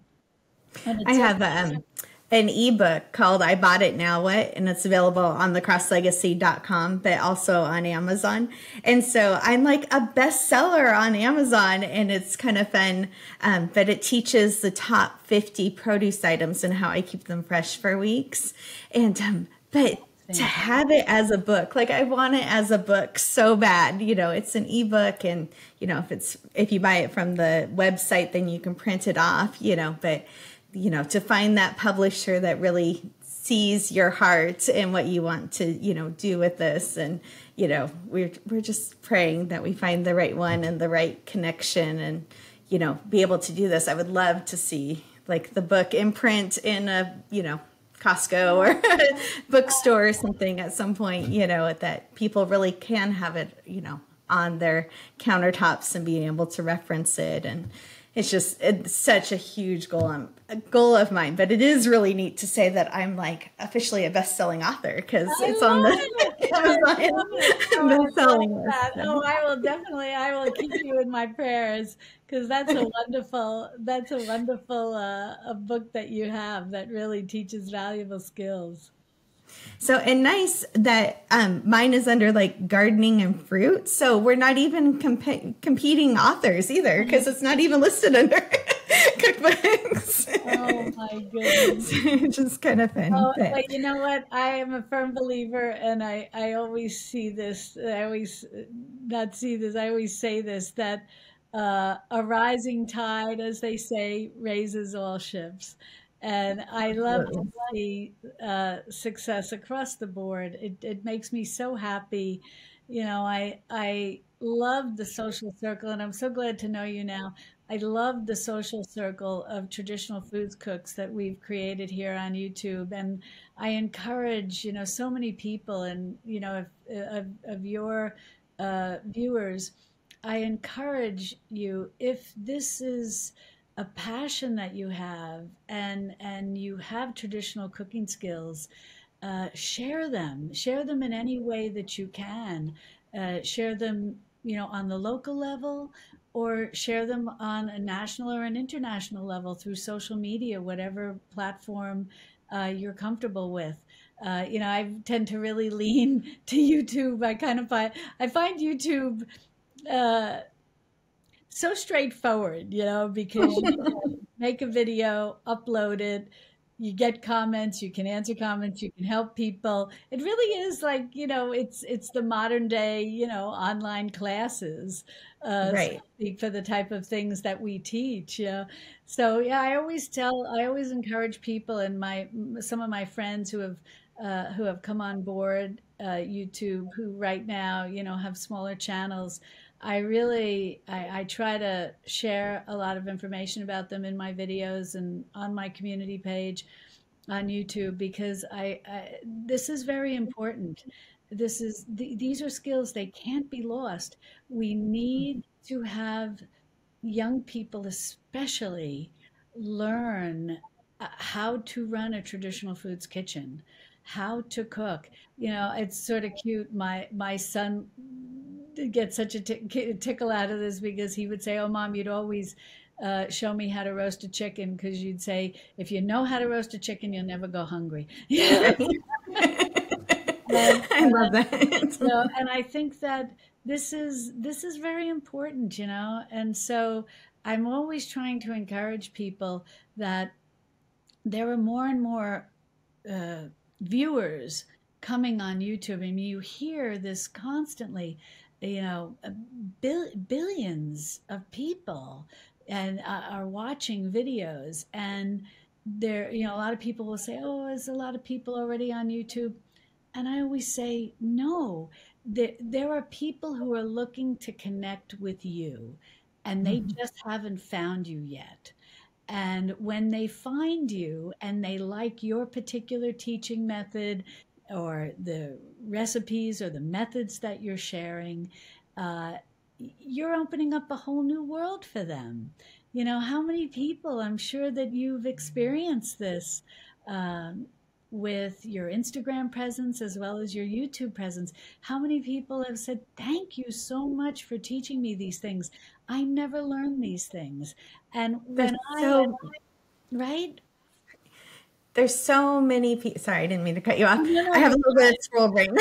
I have um, an ebook called I Bought It Now What, and it's available on thecrosslegacy.com, but also on Amazon. And so I'm like a bestseller on Amazon, and it's kind of fun. Um, but it teaches the top 50 produce items and how I keep them fresh for weeks. And, um, but to have it as a book, like I want it as a book so bad. You know, it's an ebook, and you know, if it's if you buy it from the website, then you can print it off. You know, but you know, to find that publisher that really sees your heart and what you want to, you know, do with this. And, you know, we're, we're just praying that we find the right one and the right connection and, you know, be able to do this. I would love to see like the book imprint in a, you know, Costco or bookstore or something at some point, you know, that people really can have it, you know, on their countertops and being able to reference it and it's just it's such a huge goal um, a goal of mine but it is really neat to say that i'm like officially a best-selling author because it's on the it. Amazon best-selling list oh i will definitely i will keep you in my prayers because that's a wonderful that's a wonderful uh, a book that you have that really teaches valuable skills so, and nice that um, mine is under like gardening and fruit. So we're not even comp- competing authors either because it's not even listed under cookbooks. Oh my goodness. Just kind of fun. Oh, but. but you know what? I am a firm believer and I, I always see this, I always not see this, I always say this that uh, a rising tide, as they say, raises all ships. And I love to see uh, success across the board. It, it makes me so happy. You know, I I love the social circle, and I'm so glad to know you now. I love the social circle of traditional foods cooks that we've created here on YouTube, and I encourage you know so many people, and you know of of, of your uh, viewers. I encourage you if this is a passion that you have and and you have traditional cooking skills uh, share them share them in any way that you can uh, share them you know on the local level or share them on a national or an international level through social media whatever platform uh, you're comfortable with. Uh, you know i tend to really lean to youtube. I kind of find i find youtube uh, so straightforward, you know, because you make a video, upload it, you get comments, you can answer comments, you can help people. It really is like, you know, it's it's the modern day, you know, online classes. Uh, right. for the type of things that we teach. Yeah. So yeah, I always tell, I always encourage people and my some of my friends who have uh, who have come on board uh, YouTube, who right now, you know, have smaller channels. I really I, I, try to share a lot of information about them in my videos and on my community page on YouTube because I, I this is very important. This is th- these are skills they can't be lost. We need to have young people especially learn uh, how to run a traditional foods kitchen how to cook you know it's sort of cute my my son get such a t- tickle out of this because he would say, "Oh, mom, you'd always." Uh, show me how to roast a chicken because you'd say if you know how to roast a chicken you'll never go hungry. And, i love that. so, and i think that this is this is very important you know? And so i'm always trying to encourage people that there are more and more uh, viewers coming on youtube mean, you hear this constantly you know, bil- billions of people and uh, are watching videos. And there you know a lot of people will say oh there's a lot of people already on youtube. And i always say no there, there are people who are looking to connect with you and they mm-hmm. just haven't found you yet. And when they find you and they like your particular teaching method or the recipes or the methods that you're sharing, uh, you're opening up a whole new world for them. You know, how many people, I'm sure that you've experienced this um, with your Instagram presence as well as your YouTube presence. How many people have said, Thank you so much for teaching me these things? I never learned these things. And when so, I, right? There's so many people. Sorry, I didn't mean to cut you off. No, I have a little bit of scroll brain,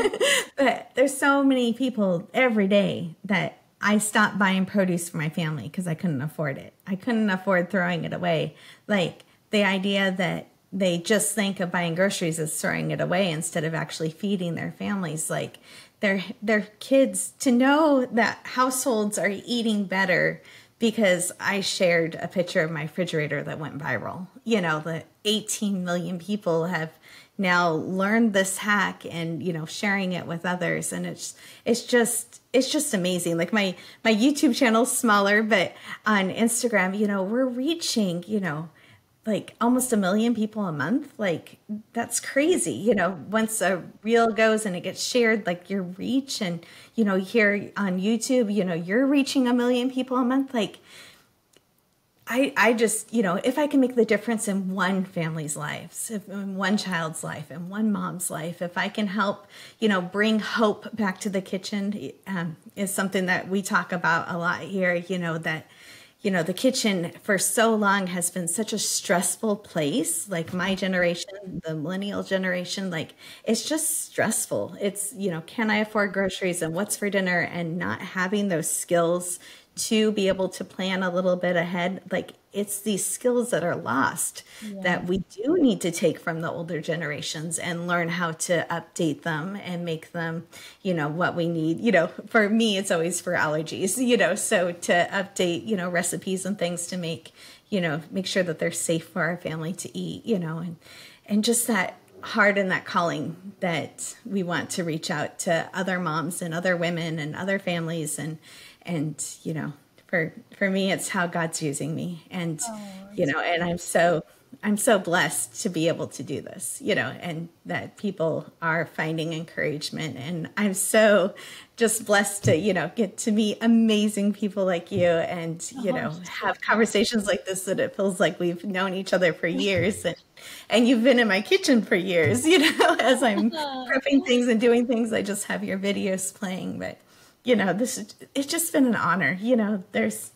but there's so many people every day that I stopped buying produce for my family because I couldn't afford it. I couldn't afford throwing it away. Like the idea that they just think of buying groceries as throwing it away instead of actually feeding their families. Like their their kids to know that households are eating better because I shared a picture of my refrigerator that went viral. You know, the 18 million people have now learned this hack and you know sharing it with others and it's it's just it's just amazing. Like my my youtube channel's smaller but on instagram you know we're reaching you know like almost a million people a month. Like that's crazy you know once a reel goes and it gets shared like your reach and you know here on youtube you know you're reaching a million people a month. Like I, I just, you know, if I can make the difference in one family's lives, in one child's life, in one mom's life, if I can help, you know, bring hope back to the kitchen, um, is something that we talk about a lot here, you know, that, you know, the kitchen for so long has been such a stressful place. Like my generation, the millennial generation, like it's just stressful. It's, you know, can I afford groceries and what's for dinner and not having those skills to be able to plan a little bit ahead like it's these skills that are lost yeah. that we do need to take from the older generations and learn how to update them and make them you know what we need you know for me it's always for allergies you know so to update you know recipes and things to make you know make sure that they're safe for our family to eat you know and and just that heart and that calling that we want to reach out to other moms and other women and other families and and you know for for me it's how god's using me. And oh, you know and i'm so i'm so blessed to be able to do this you know and that people are finding encouragement. And i'm so just blessed to you know get to meet amazing people like you and you know oh, have conversations like this that it feels like we've known each other for years and and you've been in my kitchen for years you know as i'm prepping things and doing things. I just have your videos playing but you know, this is, it's just been an honor. You know, there's,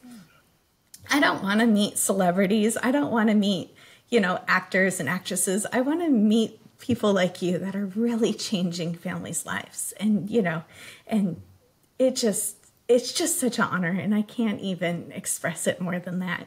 I don't want to meet celebrities. I don't want to meet, you know, actors and actresses. I want to meet people like you that are really changing families' lives. And, you know, and it just, it's just such an honor. And I can't even express it more than that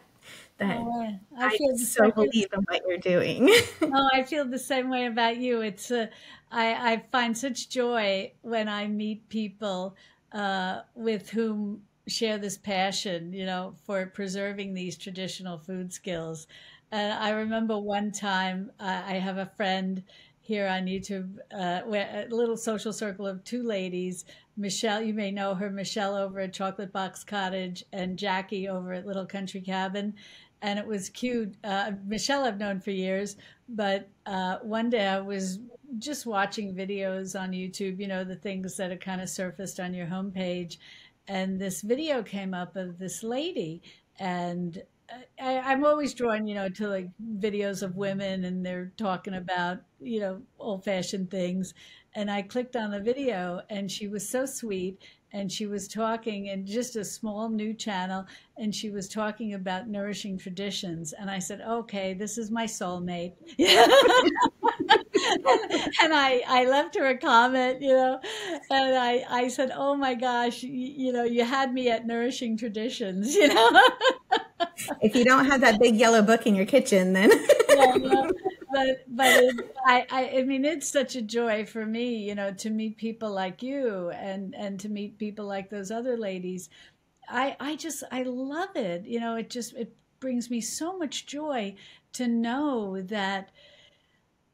that oh, I, I so believe in what you're doing. oh, I feel the same way about you. It's a, I, I find such joy when I meet people uh, with whom share this passion, you know, for preserving these traditional food skills. And I remember one time uh, I have a friend here on YouTube, uh, a little social circle of two ladies, Michelle, you may know her, Michelle over at Chocolate Box Cottage and Jackie over at Little Country Cabin. And it was cute. Uh, Michelle I've known for years, but uh, one day I was just watching videos on YouTube, you know, the things that are kind of surfaced on your homepage. And this video came up of this lady. And I, am always drawn, you know, to like videos of women and they're talking about, you know, old fashioned things. And I clicked on the video and she was so sweet and she was talking in just a small new channel and she was talking about nourishing traditions and i said okay this is my soulmate and I, I left her a comment, you know, and I, I said, oh my gosh, you, you know, you had me at nourishing traditions, you know. if you don't have that big yellow book in your kitchen, then. yeah, yeah. But, but it, I, I, I mean, it's such a joy for me, you know, to meet people like you and, and to meet people like those other ladies. I, I just, I love it. You know, it just, it brings me so much joy to know that,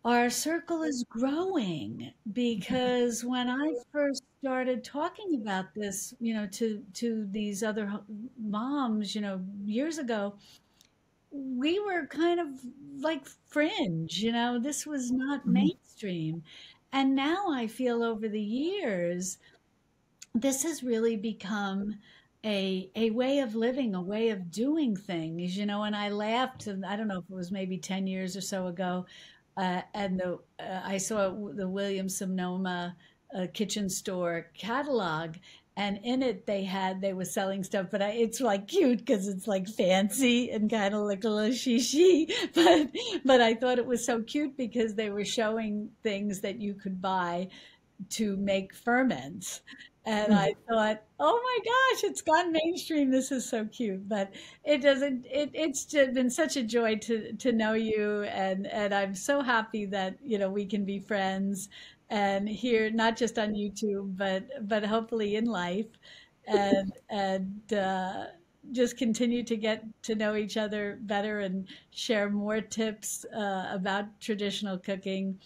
our circle is growing because when I first started talking about this, you know, to to these other moms, you know, years ago, we were kind of like fringe, you know, this was not mm-hmm. mainstream. And now I feel over the years this has really become a a way of living, a way of doing things, you know. And I laughed, and I don't know if it was maybe ten years or so ago, uh, and the uh, I saw the Williams Sonoma uh, kitchen store catalog, and in it they had they were selling stuff, but I, it's like cute because it's like fancy and kind of like a little shishi. But but I thought it was so cute because they were showing things that you could buy to make ferments and I mm. thought, oh my gosh, it's gone mainstream. This is so cute. But it doesn't. It, it's been such a joy to to know you, and and I'm so happy that you know we can be friends, and here not just on YouTube, but but hopefully in life, and and. Uh, just continue to get to know each other better and share more tips uh, about traditional cooking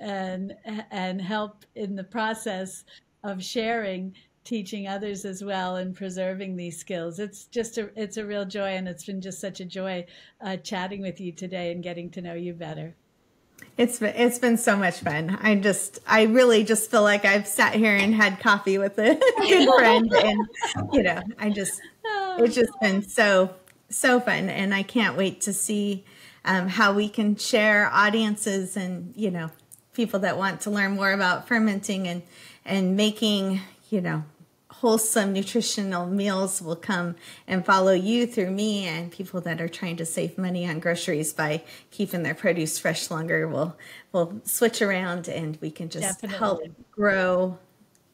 and and help in the process of sharing teaching others as well and preserving these skills it's just a it's a real joy and it's been just such a joy uh, chatting with you today and getting to know you better it's been it's been so much fun i just i really just feel like i've sat here and had coffee with a good friend and you know i just it's just been so so fun. And I can't wait to see um, how we can share audiences and, you know, people that want to learn more about fermenting and, and making, you know, wholesome nutritional meals will come and follow you through me and people that are trying to save money on groceries by keeping their produce fresh longer will will switch around and we can just Definitely. help grow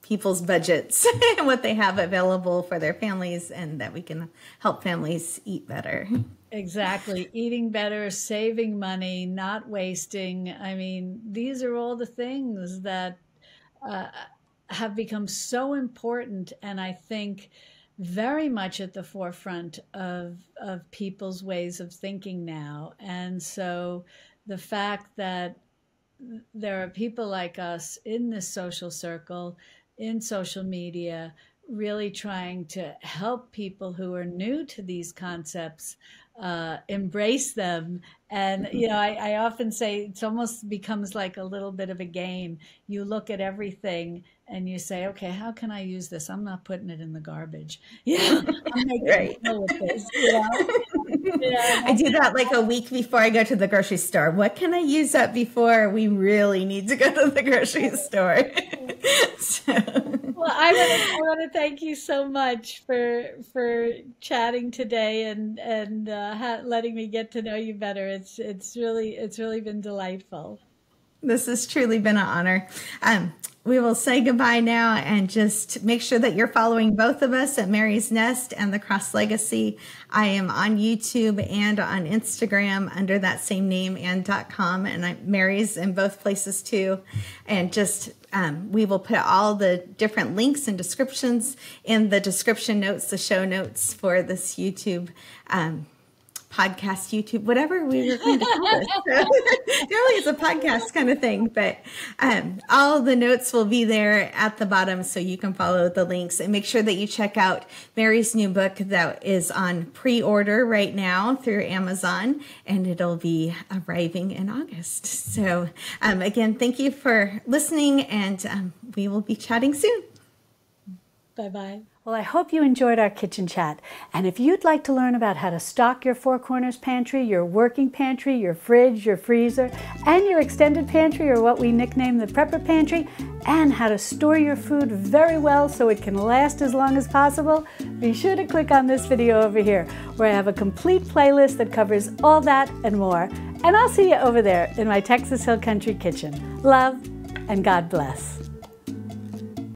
people's budgets and what they have available for their families and that we can help families eat better. Exactly. Eating better, saving money, not wasting. I mean, these are all the things that uh, have become so important and I think very much at the forefront of of people's ways of thinking now. And so the fact that there are people like us in this social circle, in social media, really trying to help people who are new to these concepts uh, embrace them. And, you know, I, I often say it's almost becomes like a little bit of a game. You look at everything and you say, okay, how can I use this? I'm not putting it in the garbage. Yeah, right. this. You know? yeah. I do that like a week before I go to the grocery store. What can I use up before we really need to go to the grocery store? so. Well, I want, to, I want to thank you so much for for chatting today and and uh, ha- letting me get to know you better. It's it's really it's really been delightful. This has truly been an honor. Um, we will say goodbye now and just make sure that you're following both of us at Mary's Nest and the Cross Legacy. I am on YouTube and on Instagram under that same name and dot .com and I'm Mary's in both places too. And just um, we will put all the different links and descriptions in the description notes, the show notes for this YouTube um, podcast, YouTube, whatever we were going to call it. So, really, it's a podcast kind of thing, but um, all the notes will be there at the bottom so you can follow the links and make sure that you check out Mary's new book that is on pre order right now through Amazon and it'll be arriving in August. So, um, again, thank you for listening and um, we will be chatting soon. Bye bye. Well, I hope you enjoyed our kitchen chat. And if you'd like to learn about how to stock your Four Corners pantry, your working pantry, your fridge, your freezer, and your extended pantry, or what we nickname the prepper pantry, and how to store your food very well so it can last as long as possible, be sure to click on this video over here, where I have a complete playlist that covers all that and more. And I'll see you over there in my Texas Hill Country kitchen. Love and God bless.